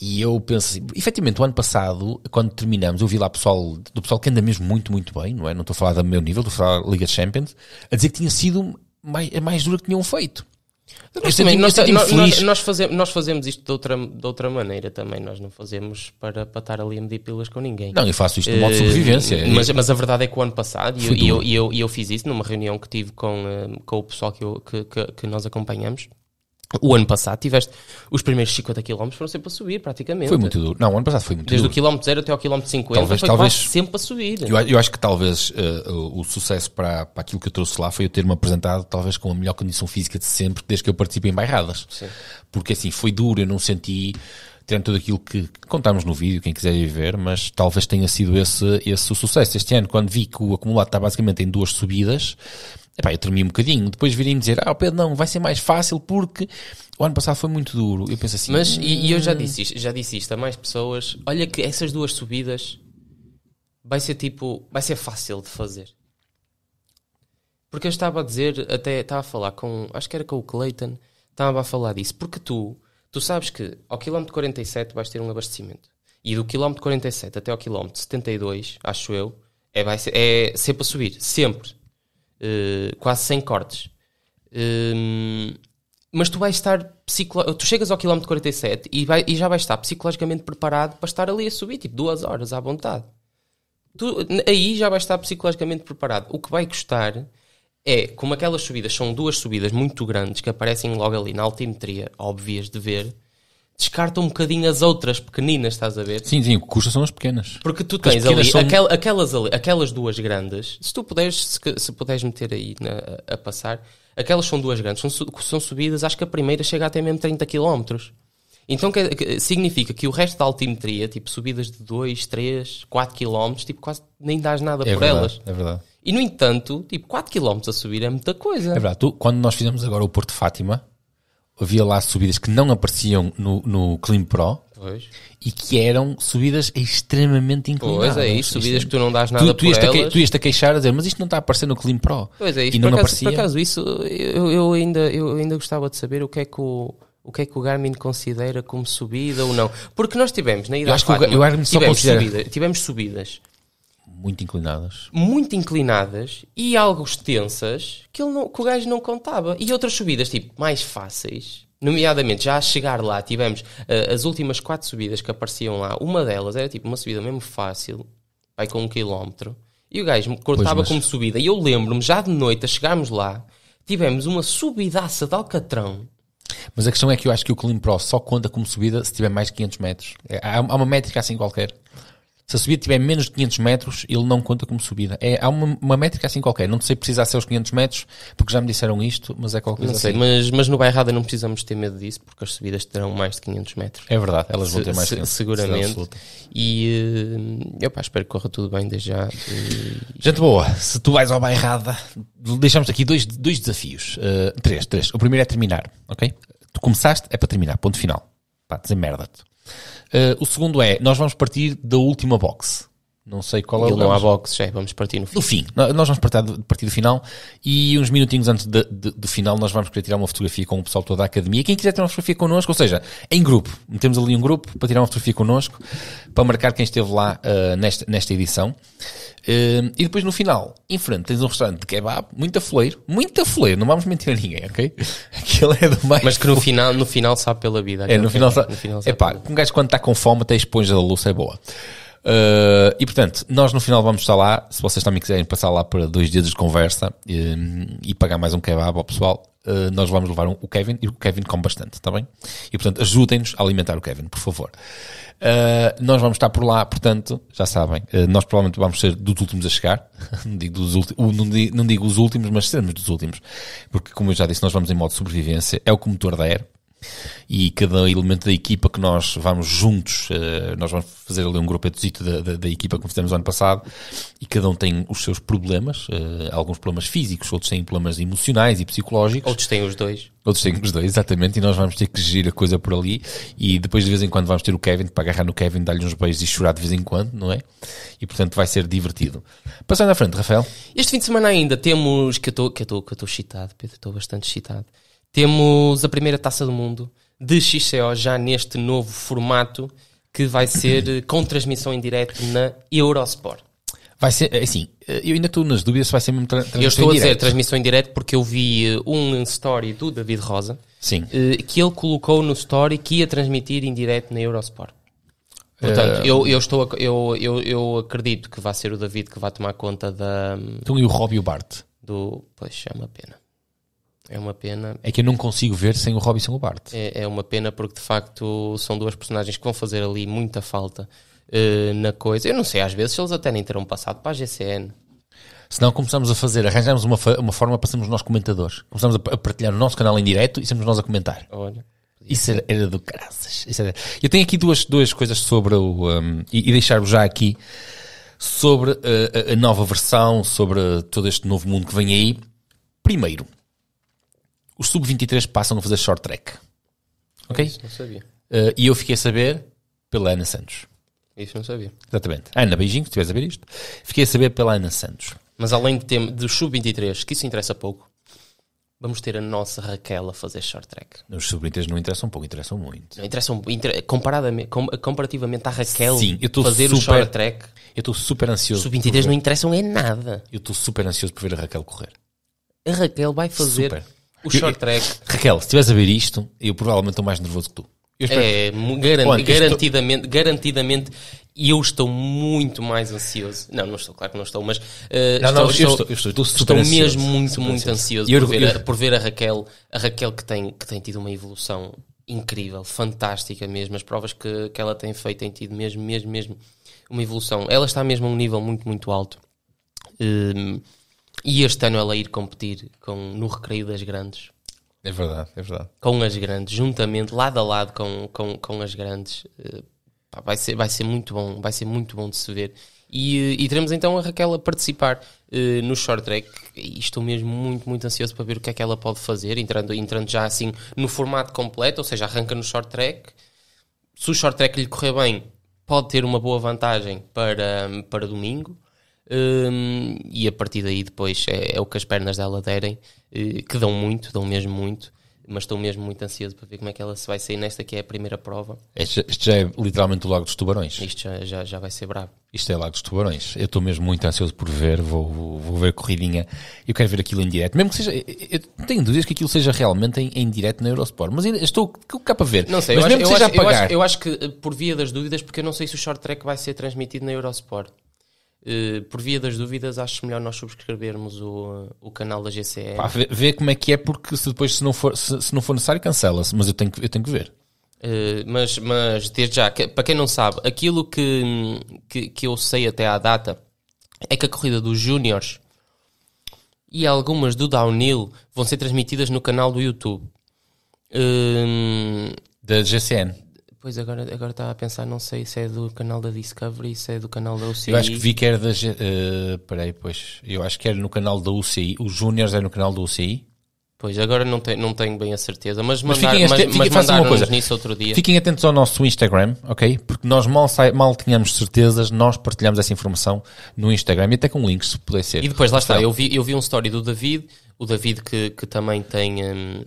E eu penso assim, efetivamente, o ano passado, quando terminamos, eu vi lá pessoal, do pessoal que anda mesmo muito, muito bem, não é? Não estou a falar do meu nível, estou a falar da Liga Champions, a dizer que tinha sido mais, a mais dura que tinham feito. Nós, também, nós, nós, nós, fazemos, nós fazemos isto de outra, de outra maneira também. Nós não fazemos para, para estar ali a medir pilas com ninguém. Não, eu faço isto de modo de sobrevivência. Uh, mas, mas a verdade é que o ano passado, e eu, eu, eu, eu, fiz isso numa reunião que tive com, uh, com o pessoal que, eu, que, que, que nós acompanhamos. O ano passado tiveste os primeiros 50 km foram sempre a subir, praticamente. Foi muito duro. Não, o ano passado foi muito Desde duro. Desde o quilómetro 0 até ao quilómetro 50 talvez, foi talvez, sempre a subir. Eu, eu acho que talvez uh, o, o, sucesso para, para aquilo que eu trouxe lá foi eu ter-me apresentado talvez com a melhor condição física de sempre desde que eu participo em bairradas. Sim. Porque assim, foi duro, eu não senti tendo tudo aquilo que contámos no vídeo, quem quiser ir ver, mas talvez tenha sido esse, esse o sucesso. Este ano, quando vi que o acumulado está basicamente em duas subidas, epá, eu tremi um bocadinho. Depois virem dizer, ah, Pedro, não, vai ser mais fácil porque o ano passado foi muito duro. Eu penso assim. Mas, e, e, eu já hum. disse, isto, já disse isto a mais pessoas, olha que essas duas subidas vai ser tipo, vai ser fácil de fazer. Porque eu estava a dizer, até estava a falar com, acho que era com o Clayton, estava a falar disso, porque tu, tu sabes que ao quilómetro 47 vais ter um abastecimento. E do quilómetro 47 até ao quilómetro 72, acho eu, é, vai ser, é sempre a subir, sempre. Uh, quase sem cortes. Uh, mas tu vais estar psicolo... tu chegas ao quilómetro 47 e, vai, e já vais estar psicologicamente preparado para estar ali a subir, tipo duas horas à vontade. Tu, aí já vais estar psicologicamente preparado. O que vai custar é, como aquelas subidas são duas subidas muito grandes que aparecem logo ali na altimetria, óbvias de ver, descarta um bocadinho as outras pequeninas, estás a ver? Sim, sim, o que custa são as pequenas. Porque tu tens ali são... aquel, aquelas, ali, aquelas duas grandes, se tu puderes, se, se puderes meter aí na, a passar, aquelas são duas grandes, são, são subidas, acho que a primeira chega até mesmo 30 km. Então que, que, significa que o resto da altimetria, tipo subidas de 2, 3, 4 km, tipo quase nem dás nada é por verdade, elas. É verdade. E no entanto, tipo 4 km a subir é muita coisa. É verdade. Tu, quando nós fizemos agora o Porto Fátima, havia lá subidas que não apareciam no, no Clean Pro pois. e que eram subidas extremamente inclinadas. Pois é isso, subidas que tu não dás nada tu, tu por elas. Que, tu ias a queixar a dizer, mas isto não está a aparecer no Clean Pro. Pois é, isso, e por, não acaso, aparecia. por acaso isso eu, eu, ainda, eu ainda gostava de saber o que é que o o que é que o Garmin considera como subida ou não. Porque nós tivemos na idade eu acho que o, o Garmin só tivemos, considera... subida, tivemos subidas muito inclinadas. Muito inclinadas e algo extensas que, ele não, que o gajo não contava. E outras subidas, tipo, mais fáceis. Nomeadamente, já a chegar lá, tivemos uh, as últimas quatro subidas que apareciam lá. Uma delas era tipo uma subida mesmo fácil, vai com um quilómetro. E o gajo cortava mas... como subida. E eu lembro-me, já de noite, a chegarmos lá, tivemos uma subidaça de Alcatrão. Mas a questão é que eu acho que o Clean Pro só conta como subida se tiver mais de 500 metros. É, há uma métrica assim qualquer. Se a subida tiver menos de 500 metros, ele não conta como subida. É, há uma, uma métrica assim qualquer. Não sei precisar ser os 500 metros, porque já me disseram isto, mas é qualquer coisa não sei, assim. Mas, mas no Bairrada não precisamos ter medo disso, porque as subidas terão mais de 500 metros. É verdade, elas vão ter mais de 500 Seguramente. E eu pá, espero que corra tudo bem desde já. E... Gente boa, se tu vais ao Bairrada, deixamos aqui dois, dois desafios. Uh, três, três. O primeiro é terminar, ok? Tu começaste, é para terminar, ponto final. Pá, dizer merda-te. Uh, o segundo é, nós vamos partir da última box. Não sei qual é Ele o não há boxe, já é, vamos partir no fim. no fim, nó- nós vamos partir do, partir do final e uns minutinhos antes de- de- do final nós vamos querer tirar uma fotografia com o pessoal todo da academia. Quem quiser tirar uma fotografia connosco, ou seja, em grupo, metemos ali um grupo para tirar uma fotografia connosco, para marcar quem esteve lá ah, nesta, nesta edição. Ah, e depois no final, em frente, tens um restaurante de kebab, muito afoleiro, muito afoleiro, não vamos mentir a ninguém, ok? Aquilo é do mais Mas que no final, no final sabe pela vida. é, no final, sabe. no final sabe pela vida. um gajo quando está com fome até a esponja da luz é boa. Uh, e portanto, nós no final vamos estar lá. Se vocês também quiserem passar lá para dois dias de conversa um, e pagar mais um kebab ao pessoal, uh, nós vamos levar um- o Kevin e o Kevin come bastante, está bem? E portanto, ajudem-nos a alimentar o Kevin, por favor. Uh, nós vamos estar por lá, portanto, já sabem, nós provavelmente vamos ser dos últimos a chegar. não, digo dos o- não, digo, não digo os últimos, mas seremos dos últimos. Porque, como eu já disse, nós vamos em modo sobrevivência. É o que o motor da Aero e cada elemento da equipa que nós vamos juntos, eh, nós vamos fazer ali um grupetozito da, da, da equipa que fizemos ano passado e cada um tem os seus problemas, eh, alguns problemas físicos, outros têm problemas emocionais e psicológicos, Outros têm os dois. outros têm os dois, exatamente, e nós vamos ter que gerir a coisa por ali e depois de vez em quando vamos ter o Kevin para agarrar no Kevin, dar-lhe uns beijos e chorar de vez em quando, não é? E portanto vai ser divertido. Passando à frente, Rafael. Este fim de semana ainda temos, que eu estou que eu excitado, Pedro, estou bastante excitado. Temos a primeira taça do mundo de XCO já neste novo formato que vai ser eh, com transmissão em direto na Eurosport. Vai ser, é assim, eh, eu ainda estou nas dúvidas se vai ser mesmo tra Eu transmissão estou a dizer transmissão em direto porque eu vi eh, um story do David Rosa Sim. que ele colocou no story que ia transmitir em direto na Eurosport. Portanto, eu, eu, estou a- eu, eu, eu acredito que vai ser o David que vai tomar conta da, Então e o Rob e o Bart? do. Pois é uma pena. É uma pena. É que eu não consigo ver sem o Rob e sem o Bart. É, é uma pena porque de facto são duas personagens que vão fazer ali muita falta eh, na coisa. Eu não sei, às vezes, se eles até nem terão passado para a GCN. Senão começamos a fazer, arranjamos uma, uma forma para sermos nós comentadores. Começamos a, partilhar o nosso canal em direto e sermos nós a comentar. Olha. Isso era, era do. Isso era- Eu tenho aqui duas, duas coisas sobre o. um, e, e deixar-vos já aqui sobre uh, a, a nova versão, sobre todo este novo mundo que vem aí. Primeiro, os sub-23 passam a fazer short track. Ok? Isso não sabia. Uh, e eu fiquei a saber pela Ana Santos. Isso não sabia. Exatamente. Ana, beijinho, se estiveres a ver isto. Fiquei a saber pela Ana Santos. Mas além de ter, do Sub-23, que isso interessa pouco, vamos ter a nossa Raquel a fazer short track. Os sub-23 não interessam pouco, interessam muito. Não interessa um- inter- comparadamente, com- comparativamente à Raquel Sim, eu fazer o super- short track, Eu estou super ansioso. por Sub-23 ver- não interessam é nada. Eu estou super ansioso por ver a Raquel correr. A Raquel vai fazer Super. O short track. Raquel, se estiveres a ver isto, eu provavelmente estou mais nervoso que tu. É, garan- Olha, isto- garantidamente, garantidamente, e eu estou muito mais ansioso. Não, não estou, claro que não estou, mas eh, Não, não, eu estou, estou- eu estou- eu estou estou ansioso. mesmo muito, muito ansioso. por, ver a, por ver a Raquel, a Raquel que tem, que tem tido uma evolução incrível, fantástica mesmo. As provas que, que ela tem feito têm tido mesmo, mesmo, mesmo uma evolução. Ela está mesmo a um nível muito, muito alto. Hum, e este ano ela ir competir com, no Recreio das Grandes É verdade, é verdade. com as grandes, juntamente, lado a lado com, com, com as grandes. eh, vai, ser, vai ser muito bom, vai ser muito bom de se ver. E, eh, e teremos então a Raquel a participar eh, no short track. E estou mesmo muito, muito ansioso para ver o que é que ela pode fazer, entrando, entrando já assim no formato completo, ou seja, arranca no short track. Se o short track lhe correr bem, pode ter uma boa vantagem para, para domingo. Hum, e a partir daí depois é, é o que as pernas dela derem, eh, que dão muito, dão mesmo muito, mas estou mesmo muito ansioso para ver como é que ela se vai sair nesta que é a primeira prova. Este, este já é literalmente o Lago dos Tubarões. Isto já, já, já vai ser bravo. Isto é Lago dos Tubarões. Eu estou mesmo muito ansioso por ver, vou, vou, vou ver a corridinha. Eu quero ver aquilo em direto. Mesmo que seja. Eu tenho dúvidas que aquilo seja realmente em, em direto na Eurosport. Mas ainda estou cá para ver. Não sei, mas eu acho, mesmo eu, que seja acho, eu, acho, eu acho que eh, por via das dúvidas, porque eu não sei se o short track vai ser transmitido na Eurosport. Eh, por via das dúvidas, acho melhor nós subscrevermos o, o canal da GCE. Pá, vê, vê como é que é, porque se depois, se não for, se, se não for necessário, cancela-se. Mas eu tenho, que, eu tenho que ver. Uh, mas, mas desde já, que- para quem não sabe, aquilo que, que, que eu sei até à data é que a corrida dos Júniors e algumas do Downhill vão ser transmitidas no canal do YouTube. Um, Da GCN. Pois agora, agora estava a pensar, não sei se é do canal da Discovery, se é do canal da UCI. Eu acho que vi que era da. Eh, peraí, pois. Eu acho que era no canal da UCI. Os Júniors é no canal da UCI. Pois, agora não, tenho não tenho bem a certeza, mas, Mas mandar, fiquem mas, este- mas fiquem- façam uma coisa. nisso outro dia. Fiquem atentos ao nosso Instagram, ok? Porque nós mal, mal tínhamos certezas, nós partilhamos essa informação no Instagram e até com links, se puder ser. E depois, lá está, eu vi, eu vi um story do David, o David que, que também tem, hum,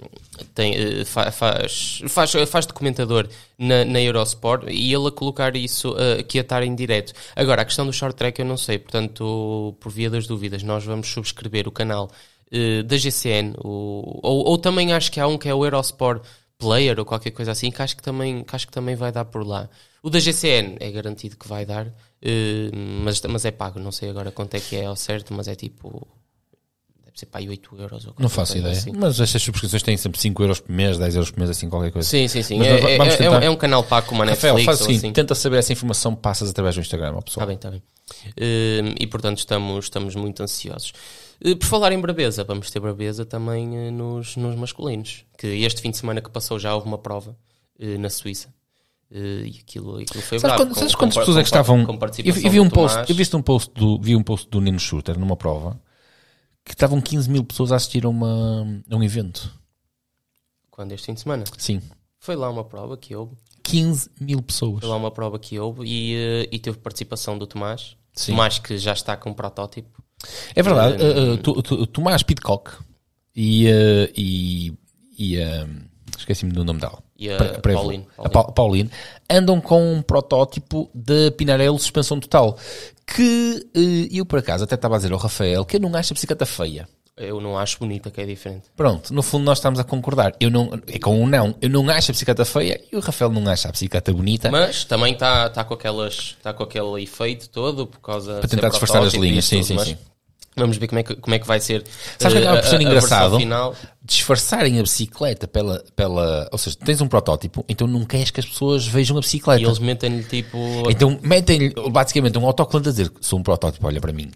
tem eh, fa- faz, faz, faz documentador na, na Eurosport e ele a colocar isso eh, que ia estar em direto. Agora, a questão do short track eu não sei, portanto, por via das dúvidas, nós vamos subscrever o canal eh, da GCN, o- ou, ou também acho que há um que é o Eurosport Player ou qualquer coisa assim, que acho que também, que acho que também vai dar por lá. O da GCN é garantido que vai dar, eh, mas, mas é pago, não sei agora quanto é que é ao certo, mas é tipo. Deve ser para aí 8 euros ou Não faço ideia. assim. Mas estas subscrições têm sempre 5 euros por mês, 10 euros por mês, assim, qualquer coisa. Sim, sim, sim. Mas É, é- vamos é- tentar- é um canal pago como a Rafael, Netflix faz o ou seguinte, assim. tenta saber essa informação, passas através do Instagram ao pessoal. Está bem, está bem. Eh, e portanto estamos, estamos muito ansiosos. Eh, por falar em brabeza, vamos ter brabeza também eh, nos, nos masculinos. Que este fim de semana que passou já houve uma prova na Suíça. Eh, e aquilo, aquilo foi Sabes, bravo. quantas pessoas é que estavam. Eu, eu vi um post, eu vi um post do, vi um post do Nino Shooter numa prova que estavam 15 mil pessoas a assistir a, uma, a um evento. Quando este fim de semana? Sim. Foi lá uma prova que houve. 15 mil pessoas. Foi lá uma prova que houve e, eh, e teve participação do Tomás. Sim. Tomás que já está com um protótipo. É verdade. Uh, uh, tu- tu- Tomás Pitcock e. uh, e, e Esqueci-me do nome dela. E a Pre- Prevo. Pauline. A Pa- Pauline. Andam com um protótipo da Pinarello suspensão total. Que uh, eu, por acaso, até estava a dizer ao Rafael que eu não acho a bicicleta feia. Eu não acho bonita, que é diferente. Pronto, no fundo nós estamos a concordar. Eu não, é com um não. Eu não acho a bicicleta feia e o Rafael não acha a bicicleta bonita. Mas também está tá com, aquelas, tá com aquele efeito todo por causa Para tentar disfarçar as linhas, sim, tudo, sim, mas sim. Vamos ver como é que, como é que vai ser. Sabes o que acaba por ser a- a engraçado? Final. Disfarçarem a bicicleta pela, pela. Ou seja, tens um protótipo, então não queres que as pessoas vejam a bicicleta. E eles metem-lhe tipo. Então metem-lhe basicamente um autocolante a dizer sou um protótipo, olha para mim.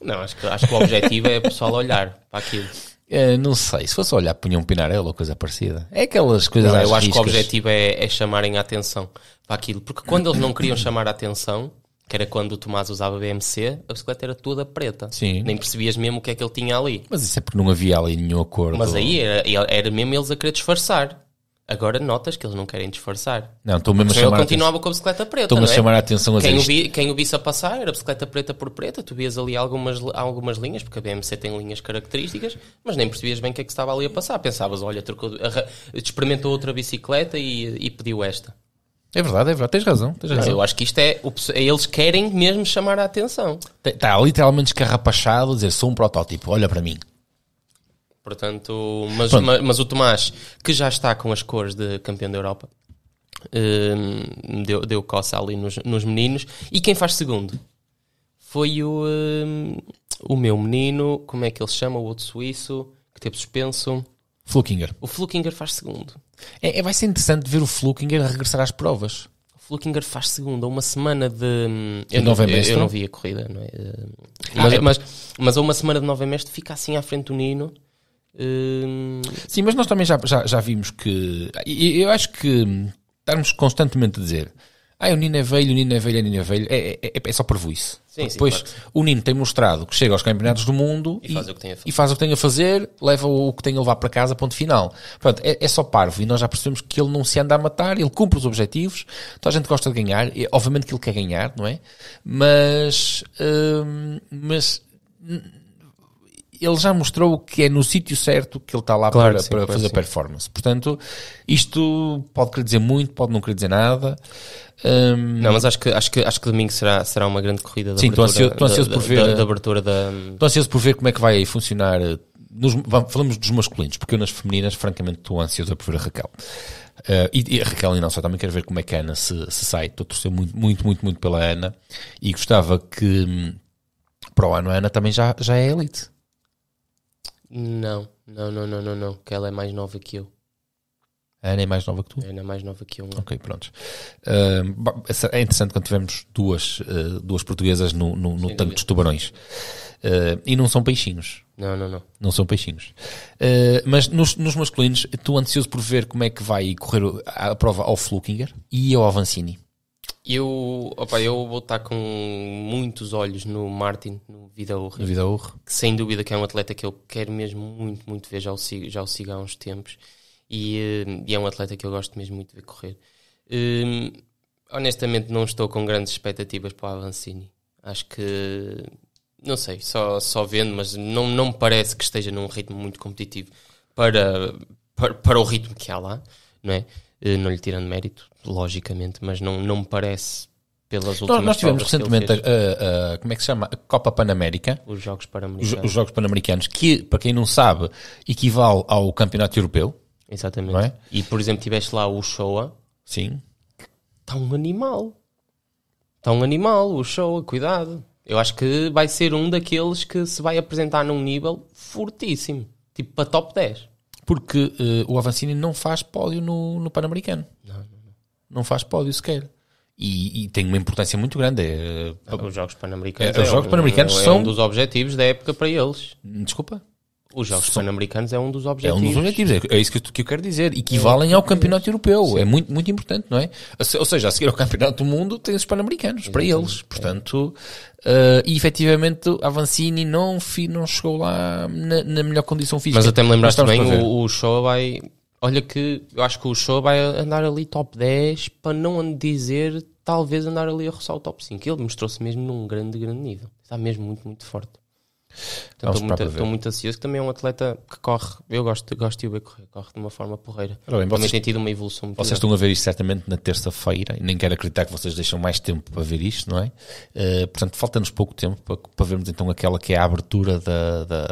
Não, acho que, acho que o objetivo é o pessoal olhar para aquilo. Eh, não sei, se fosse olhar, punha um Pinarello ou coisa parecida. É aquelas coisas Não, eu acho que o riscas. objetivo é, é chamarem a atenção para aquilo. Porque quando eles não queriam chamar a atenção, que era quando o Tomás usava BMC, a bicicleta era toda preta. Sim. Nem percebias mesmo o que é que ele tinha ali. Mas isso é porque não havia ali nenhum acordo. Mas aí era, era mesmo eles a querer disfarçar. Agora notas que eles não querem disfarçar. Não, estou mesmo a chamar ele a continuava com a bicicleta preta. Estou-me a é? chamar a atenção a dizer Quem o, vi, quem o visse a passar era bicicleta preta por preta, tu vias ali algumas, algumas linhas, porque a BMC tem linhas características, mas nem percebias bem o que é que estava ali a passar. Pensavas, olha, trocou, experimentou outra bicicleta e, e pediu esta. É verdade, é verdade, tens razão. Tens razão. Eu acho que isto é, é eles querem mesmo chamar a atenção. Está literalmente escarrapachado a dizer sou um protótipo, olha para mim. Portanto, mas, Pronto. ma- mas o Tomás, que já está com as cores de campeão da Europa, hum, deu, deu coça ali nos, nos meninos. E quem faz segundo? Foi o, hum, o meu menino, como é que ele se chama? O outro suíço, que teve suspenso. Flukinger. O Flukinger faz segundo. É, é- vai ser interessante ver o Flukinger regressar às provas. O Flukinger faz segundo a uma semana de. hum, Eu, não, eu, não vi a corrida, não é? Hum, Mas, é- mas, mas a uma semana de Nova Mestre fica assim à frente do Nino. hum, Sim, mas nós também já, já, já vimos que. Eu acho que hum, estarmos constantemente a dizer ah, o Nino é velho, o Nino é velho, o Nino é velho, é, é, é só parvoíce. Sim, sim, Depois claro o Nino tem mostrado que chega aos campeonatos do mundo E faz o que tem a fazer. e faz o que tem a fazer, leva o que tem a levar para casa, ponto final. Pronto, é, é só parvo e nós já percebemos que ele não se anda a matar, ele cumpre os objetivos, toda a gente gosta de ganhar, e, obviamente que ele quer ganhar, não é? Mas, hum, mas ele já mostrou que é no sítio certo que ele está lá Claro para, sim, para claro fazer sim. performance. Portanto, isto pode querer dizer muito, pode não querer dizer nada. Hum, Não, mas acho que, acho que, acho que domingo será, será uma grande corrida da Sim, estou abertura, ansioso- estou ansioso da, por da- ver, da, eh, da abertura da. Estou ansioso por ver como é que vai funcionar. eh, Nos, vamos- falamos dos masculinos, porque eu nas femininas, francamente, estou ansioso por ver a Raquel. Eh, e, e a Raquel e não só, também quero ver como é que a Ana se, se sai. Estou a torcer muito, muito, muito, muito pela Ana e gostava que hum, para o ano a Ana também já, já é elite. Não, não, não, não, não, não, que ela é mais nova que eu. A Ana é mais nova que tu? A Ana é mais nova que eu. não. Ok, pronto. Ba- é interessante quando tivemos duas, eh, duas portuguesas no, no, no tanque dos tubarões. Eh, e não são peixinhos. Não, não, não. Não são peixinhos. Uh, mas nos, nos masculinos, estou ansioso por ver como é que vai correr a, prova ao Flukinger e ao Avancini. Eu, opa, eu vou estar com muitos olhos no Martin, no Vida Urra, Na vida urre. que sem dúvida que é um atleta que eu quero mesmo muito, muito ver, já o sigo, já o sigo há uns tempos, e, eh, e é um atleta que eu gosto mesmo muito de ver correr. Hum, honestamente não estou com grandes expectativas para o Avancini. Acho que, não sei, só, só vendo, mas não, não me parece que esteja num ritmo muito competitivo para, para, para o ritmo que há lá, não é? Eh, Não lhe tirando mérito, logicamente, mas não, não me parece pelas últimas Nós, nós tivemos recentemente, a, a- a- como é que se chama? A Copa Panamérica. os Jogos Os, Pan-Americanos. os Jogos Pan-Americanos, que, para quem não sabe, equivale ao Campeonato Europeu. Exatamente. É? E, por exemplo, tiveste lá o Showa, Sim. está um animal. Está um animal, o Showa, cuidado. Eu acho que vai ser um daqueles que se vai apresentar num nível fortíssimo. Tipo, para top 10. Porque eh, o Avancini não faz pódio no, no Pan-Americano. Não, não, Não faz pódio sequer. E, e tem uma importância muito grande. É, não. Os Jogos Pan-Americanos É, os Jogos Pan-Americanos é um são- dos objetivos da época para eles. desculpa. Os Jogos São- Pan-Americanos é um dos É um objetivos. dos objetivos, é, é isso que eu, que eu quero dizer. Equivalem ao campeonato europeu. É muito, muito importante, não é? Ou se- Ou seja, a seguir ao campeonato do mundo tem os pan-americanos para eles. Portanto, eh, e efetivamente a Avancini não, não chegou lá na, na melhor condição física. Mas até me lembraste bem, o, o show vai. Olha que eu acho que o show vai andar ali top 10 para não dizer, talvez andar ali a roçar o top 5. Ele mostrou-se mesmo num grande, grande nível. Está mesmo muito, muito forte. Então, Estou muito, estou muito ansioso, que também é um atleta que corre, eu gosto, gosto de o ver correr, corre de uma forma porreira. Ora bem, também vocês- tem tido uma evolução muito Vocês grande. estão a ver isto certamente na terça-feira e nem quero acreditar que vocês deixam mais tempo para ver isto, não é? Eh, portanto, falta-nos pouco tempo para, para vermos então aquela que é a abertura da, da,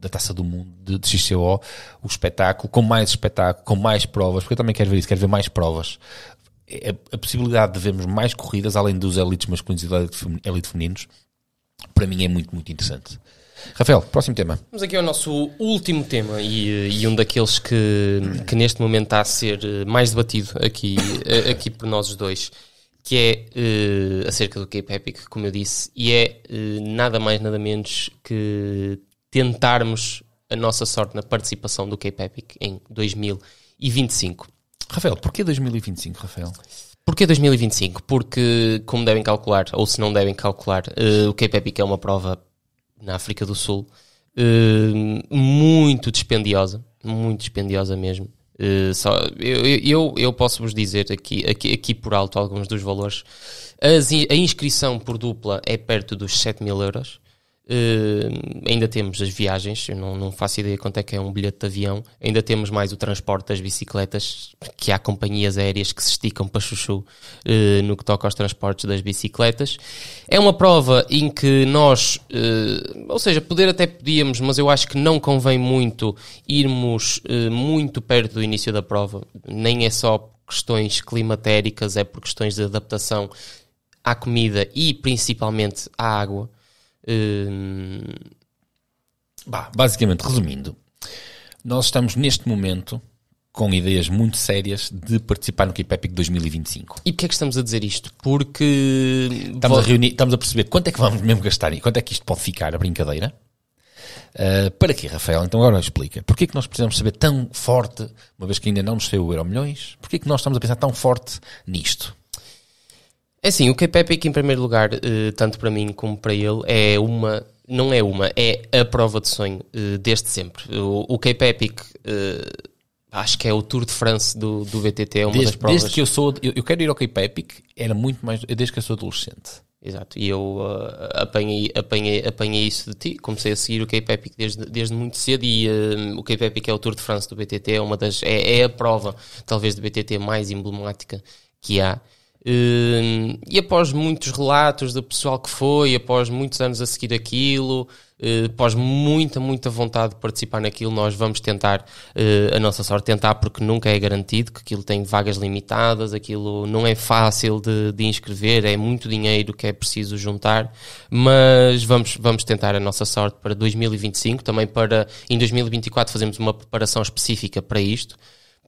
da Taça do Mundo de, de XCO, o espetáculo, com mais espetáculo, com mais provas, porque eu também quero ver isso, quero ver mais provas. A, a possibilidade de vermos mais corridas, além dos elites masculinos e dos elites femininos, para mim é muito, muito interessante. Rafael, próximo tema. Vamos aqui ao nosso último tema e, e um daqueles que, que neste momento está a ser eh, mais debatido aqui, eh, aqui por nós os dois, que é eh, acerca do Cape Epic, como eu disse, e é eh, nada mais nada menos que tentarmos a nossa sorte na participação do Cape Epic em 2025. Rafael, porquê 2025, Rafael? Porquê 2025? Porque, como devem calcular, ou se não devem calcular, eh, o Cape Epic é uma prova na África do Sul eh, muito dispendiosa, muito dispendiosa mesmo. Eh, só, eu, eu, eu posso vos dizer aqui, aqui, aqui por alto alguns dos valores. As a inscrição por dupla é perto dos 7 mil euros. Eh, ainda temos as viagens, eu não, não faço ideia quanto é que é um bilhete de avião. Ainda temos mais o transporte das bicicletas, que há companhias aéreas que se esticam para chuchu eh, no que toca aos transportes das bicicletas. É uma prova em que nós, eh, ou seja, poder até podíamos, mas eu acho que não convém muito irmos muito perto do início da prova. Nem é só por questões climatéricas, é por questões de adaptação à comida e principalmente à água. Hum, Bah, basicamente, resumindo, nós estamos neste momento com ideias muito sérias de participar no Cape Epic 2025. e porquê é que estamos a dizer isto? Porque Estamos a reunir, estamos a perceber quanto é que vamos mesmo gastar e quanto é que isto pode ficar a brincadeira. Uh, para quê, Rafael? Então agora explica. Porquê que nós precisamos saber tão forte, uma vez que ainda não nos saiu o Euro Milhões, porquê que nós estamos a pensar tão forte nisto? É assim, o Cape Epic, em primeiro lugar, eh, tanto para mim como para ele, é uma. Não é uma, é a prova de sonho eh, desde sempre. O, o Cape Epic, eh, acho que é o Tour de France do, do BTT, é uma das Desde, provas. desde que eu sou, eu, eu quero ir ao Cape Epic, era muito mais, desde que eu sou adolescente. Exato, e eu eh, apanhei, apanhei, apanhei isso de ti, comecei a seguir o Cape Epic desde, desde muito cedo e eh, o Cape Epic é o Tour de France do BTT, é uma das é, é a prova, talvez, do BTT mais emblemática que há. Eh, e após muitos relatos do pessoal que foi, após muitos anos a seguir aquilo, eh, após muita, muita vontade de participar naquilo, nós vamos tentar eh, a nossa sorte, tentar porque nunca é garantido, que aquilo tem vagas limitadas, aquilo não é fácil de, de inscrever, é muito dinheiro que é preciso juntar, mas vamos, vamos tentar a nossa sorte para 2025, também para em 2024 fazemos uma preparação específica para isto,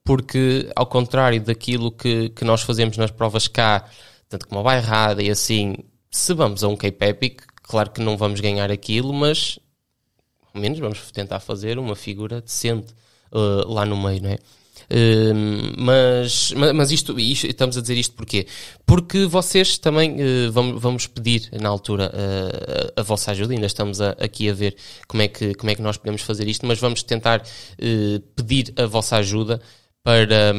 porque ao contrário daquilo que, que nós fazemos nas provas cá, tanto como a bairrada e assim, se vamos a um Cape Epic, claro que não vamos ganhar aquilo, mas ao menos vamos tentar fazer uma figura decente uh, lá no meio, não é? Uh, mas, mas isto, isto, estamos a dizer isto porquê? Porque vocês também uh, vamos, vamos pedir na altura uh, a, a, vossa ajuda, ainda estamos a, aqui a ver como é, que, como é que nós podemos fazer isto, mas vamos tentar pedir a vossa ajuda para,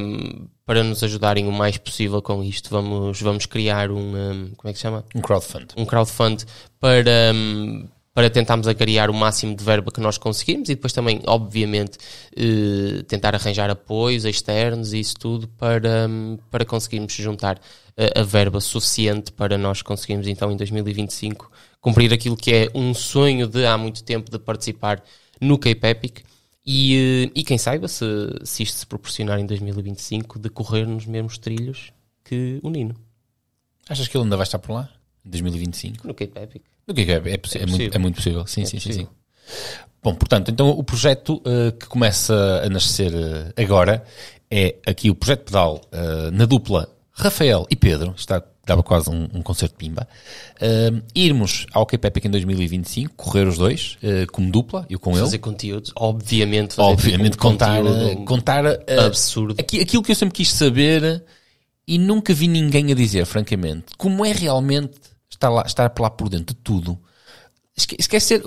para nos ajudarem o mais possível com isto. Vamos, vamos criar um, um como é que se chama? Um crowdfund. Um crowdfund para, um, para tentarmos agariar o máximo de verba que nós conseguimos e depois também, obviamente, eh, tentar arranjar apoios externos e isso tudo para, para conseguirmos juntar a, a, verba suficiente para nós conseguirmos então em 2025 cumprir aquilo que é um sonho de há muito tempo de participar no Cape Epic e, eh, e quem saiba se, se isto se proporcionar em 2025 de correr nos mesmos trilhos que o Nino. Achas que ele ainda vai estar por lá? Em 2025? No Cape Epic. O que é, é, é, é, muito, é muito possível. Sim, é sim, possível. sim, sim. Bom, portanto, então o projeto uh, que começa a nascer uh, agora é aqui o projeto pedal uh, na dupla Rafael e Pedro, está, dava quase um, um concerto de pimba, irmos ao Epic em 2025, correr os dois, como dupla, eu com fazer ele. Fazer conteúdos, obviamente. Fazer obviamente, tipo, contar, contar absurdo. Aqui, aquilo que eu sempre quis saber e nunca vi ninguém a dizer, francamente, como é realmente estar, lá, estar lá por dentro de tudo. Esquecer.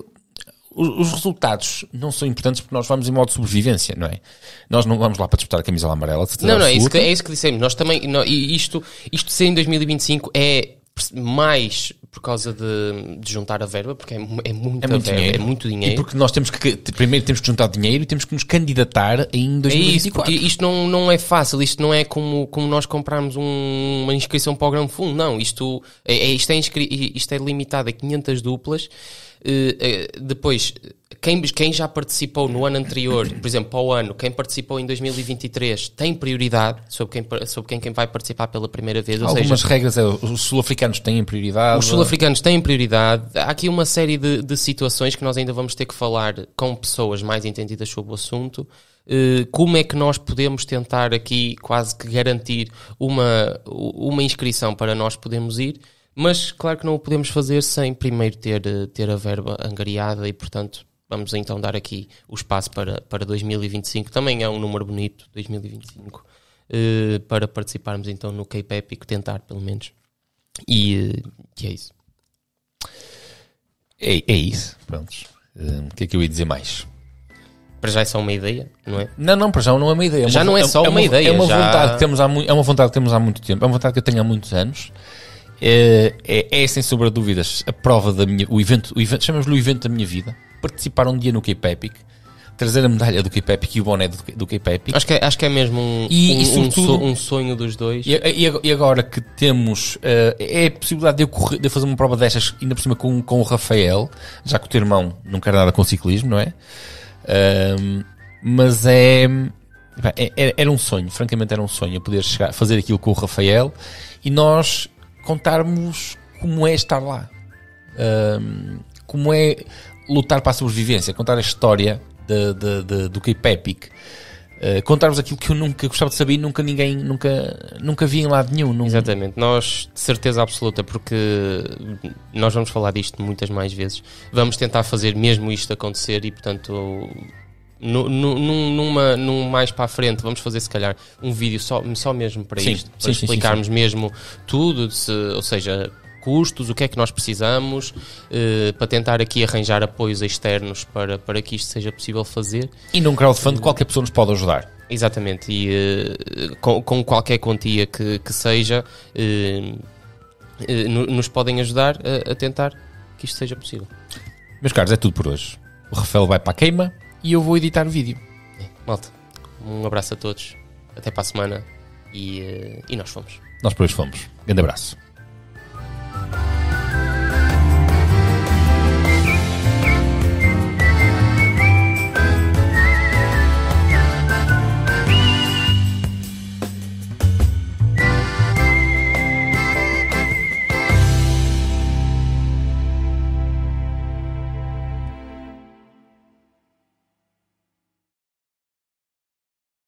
Os resultados não são importantes porque nós vamos em modo de sobrevivência, não é? Nós não vamos lá para disputar a camisola amarela. Não, não, é isso, que, é isso que dissemos. Nós também, não, isto, isto ser em 2025 é mais por causa de, de, juntar a verba, porque é, é, muita é muito verba, dinheiro. é muito dinheiro. E porque nós temos que, primeiro temos que juntar dinheiro e temos que nos candidatar em 2024. É isso, isto não, não é fácil, isto não é como, como nós comprarmos um, uma inscrição para o Grande Fundo, não, isto é, é isto, é inscri, isto é limitado a 500 duplas, depois quem, quem já participou no ano anterior, por exemplo, para o ano, quem participou em 2023 tem prioridade sobre quem, sobre quem, quem vai participar pela primeira vez. Algumas seja, regras, é, os sul-africanos têm prioridade. Os sul-africanos têm prioridade. Há aqui uma série de, de situações que nós ainda vamos ter que falar com pessoas mais entendidas sobre o assunto. Uh, como é que nós podemos tentar aqui quase que garantir uma, uma inscrição para nós podermos ir? Mas claro que não o podemos fazer sem primeiro ter, ter a verba angariada e, portanto, Vamos então dar aqui o espaço para, para 2025. Também é um número bonito, 2025, uh, eh, para participarmos então no Cape Epic, tentar pelo menos. E uh, que é isso. É, é isso, prontos. Uh, o que é que eu ia dizer mais? Para já é só uma ideia, não é? Não, não, para já não é uma ideia. É já uma, não é só é, uma, é uma, ideia. É uma, já... vontade que temos há, é uma vontade que temos há muito tempo. É uma vontade que eu tenho há muitos anos. É, é, é sem sombra de dúvidas a prova da minha. O evento, o evento chamamos-lhe o evento da minha vida participar um dia no Cape Epic, trazer a medalha do Cape Epic e o boné do, do Cape Epic. Acho que é, acho que é mesmo um, e, um, e sobretudo, um, sonho dos dois. E, e agora que temos, uh, é a possibilidade de eu, correr, de eu fazer uma prova destas, ainda por cima com, com o Rafael, já que o teu irmão não quer nada com ciclismo, não é? Uh, mas é, é, é, Era um sonho, francamente era um sonho, poder chegar, fazer aquilo com o Rafael e nós contarmos como é estar lá. Uh, como é lutar para a sobrevivência, contar a história de, de, de, do Cape Epic. Uh, contar-vos aquilo que eu nunca gostava de saber e nunca ninguém, nunca, nunca vi em lado nenhum. Exatamente, nós de certeza absoluta, porque nós vamos falar disto muitas mais vezes, vamos tentar fazer mesmo isto acontecer e portanto no, no, numa, num mais para a frente vamos fazer se calhar um vídeo só, só mesmo para sim, isto, para sim, explicarmos sim, mesmo tudo, se, ou seja, custos, o que é que nós precisamos, uh, para tentar aqui arranjar apoios externos para, para que isto seja possível fazer. E num crowdfunding qualquer pessoa nos pode ajudar. Exatamente, e uh, com, com, qualquer quantia que, que seja, uh, nos podem ajudar a, a tentar que isto seja possível. Meus caros, é tudo por hoje. O Rafael vai para a queima e eu vou editar o vídeo. É, malta, um abraço a todos, até para a semana e, e nós fomos. Nós por hoje fomos. Grande abraço.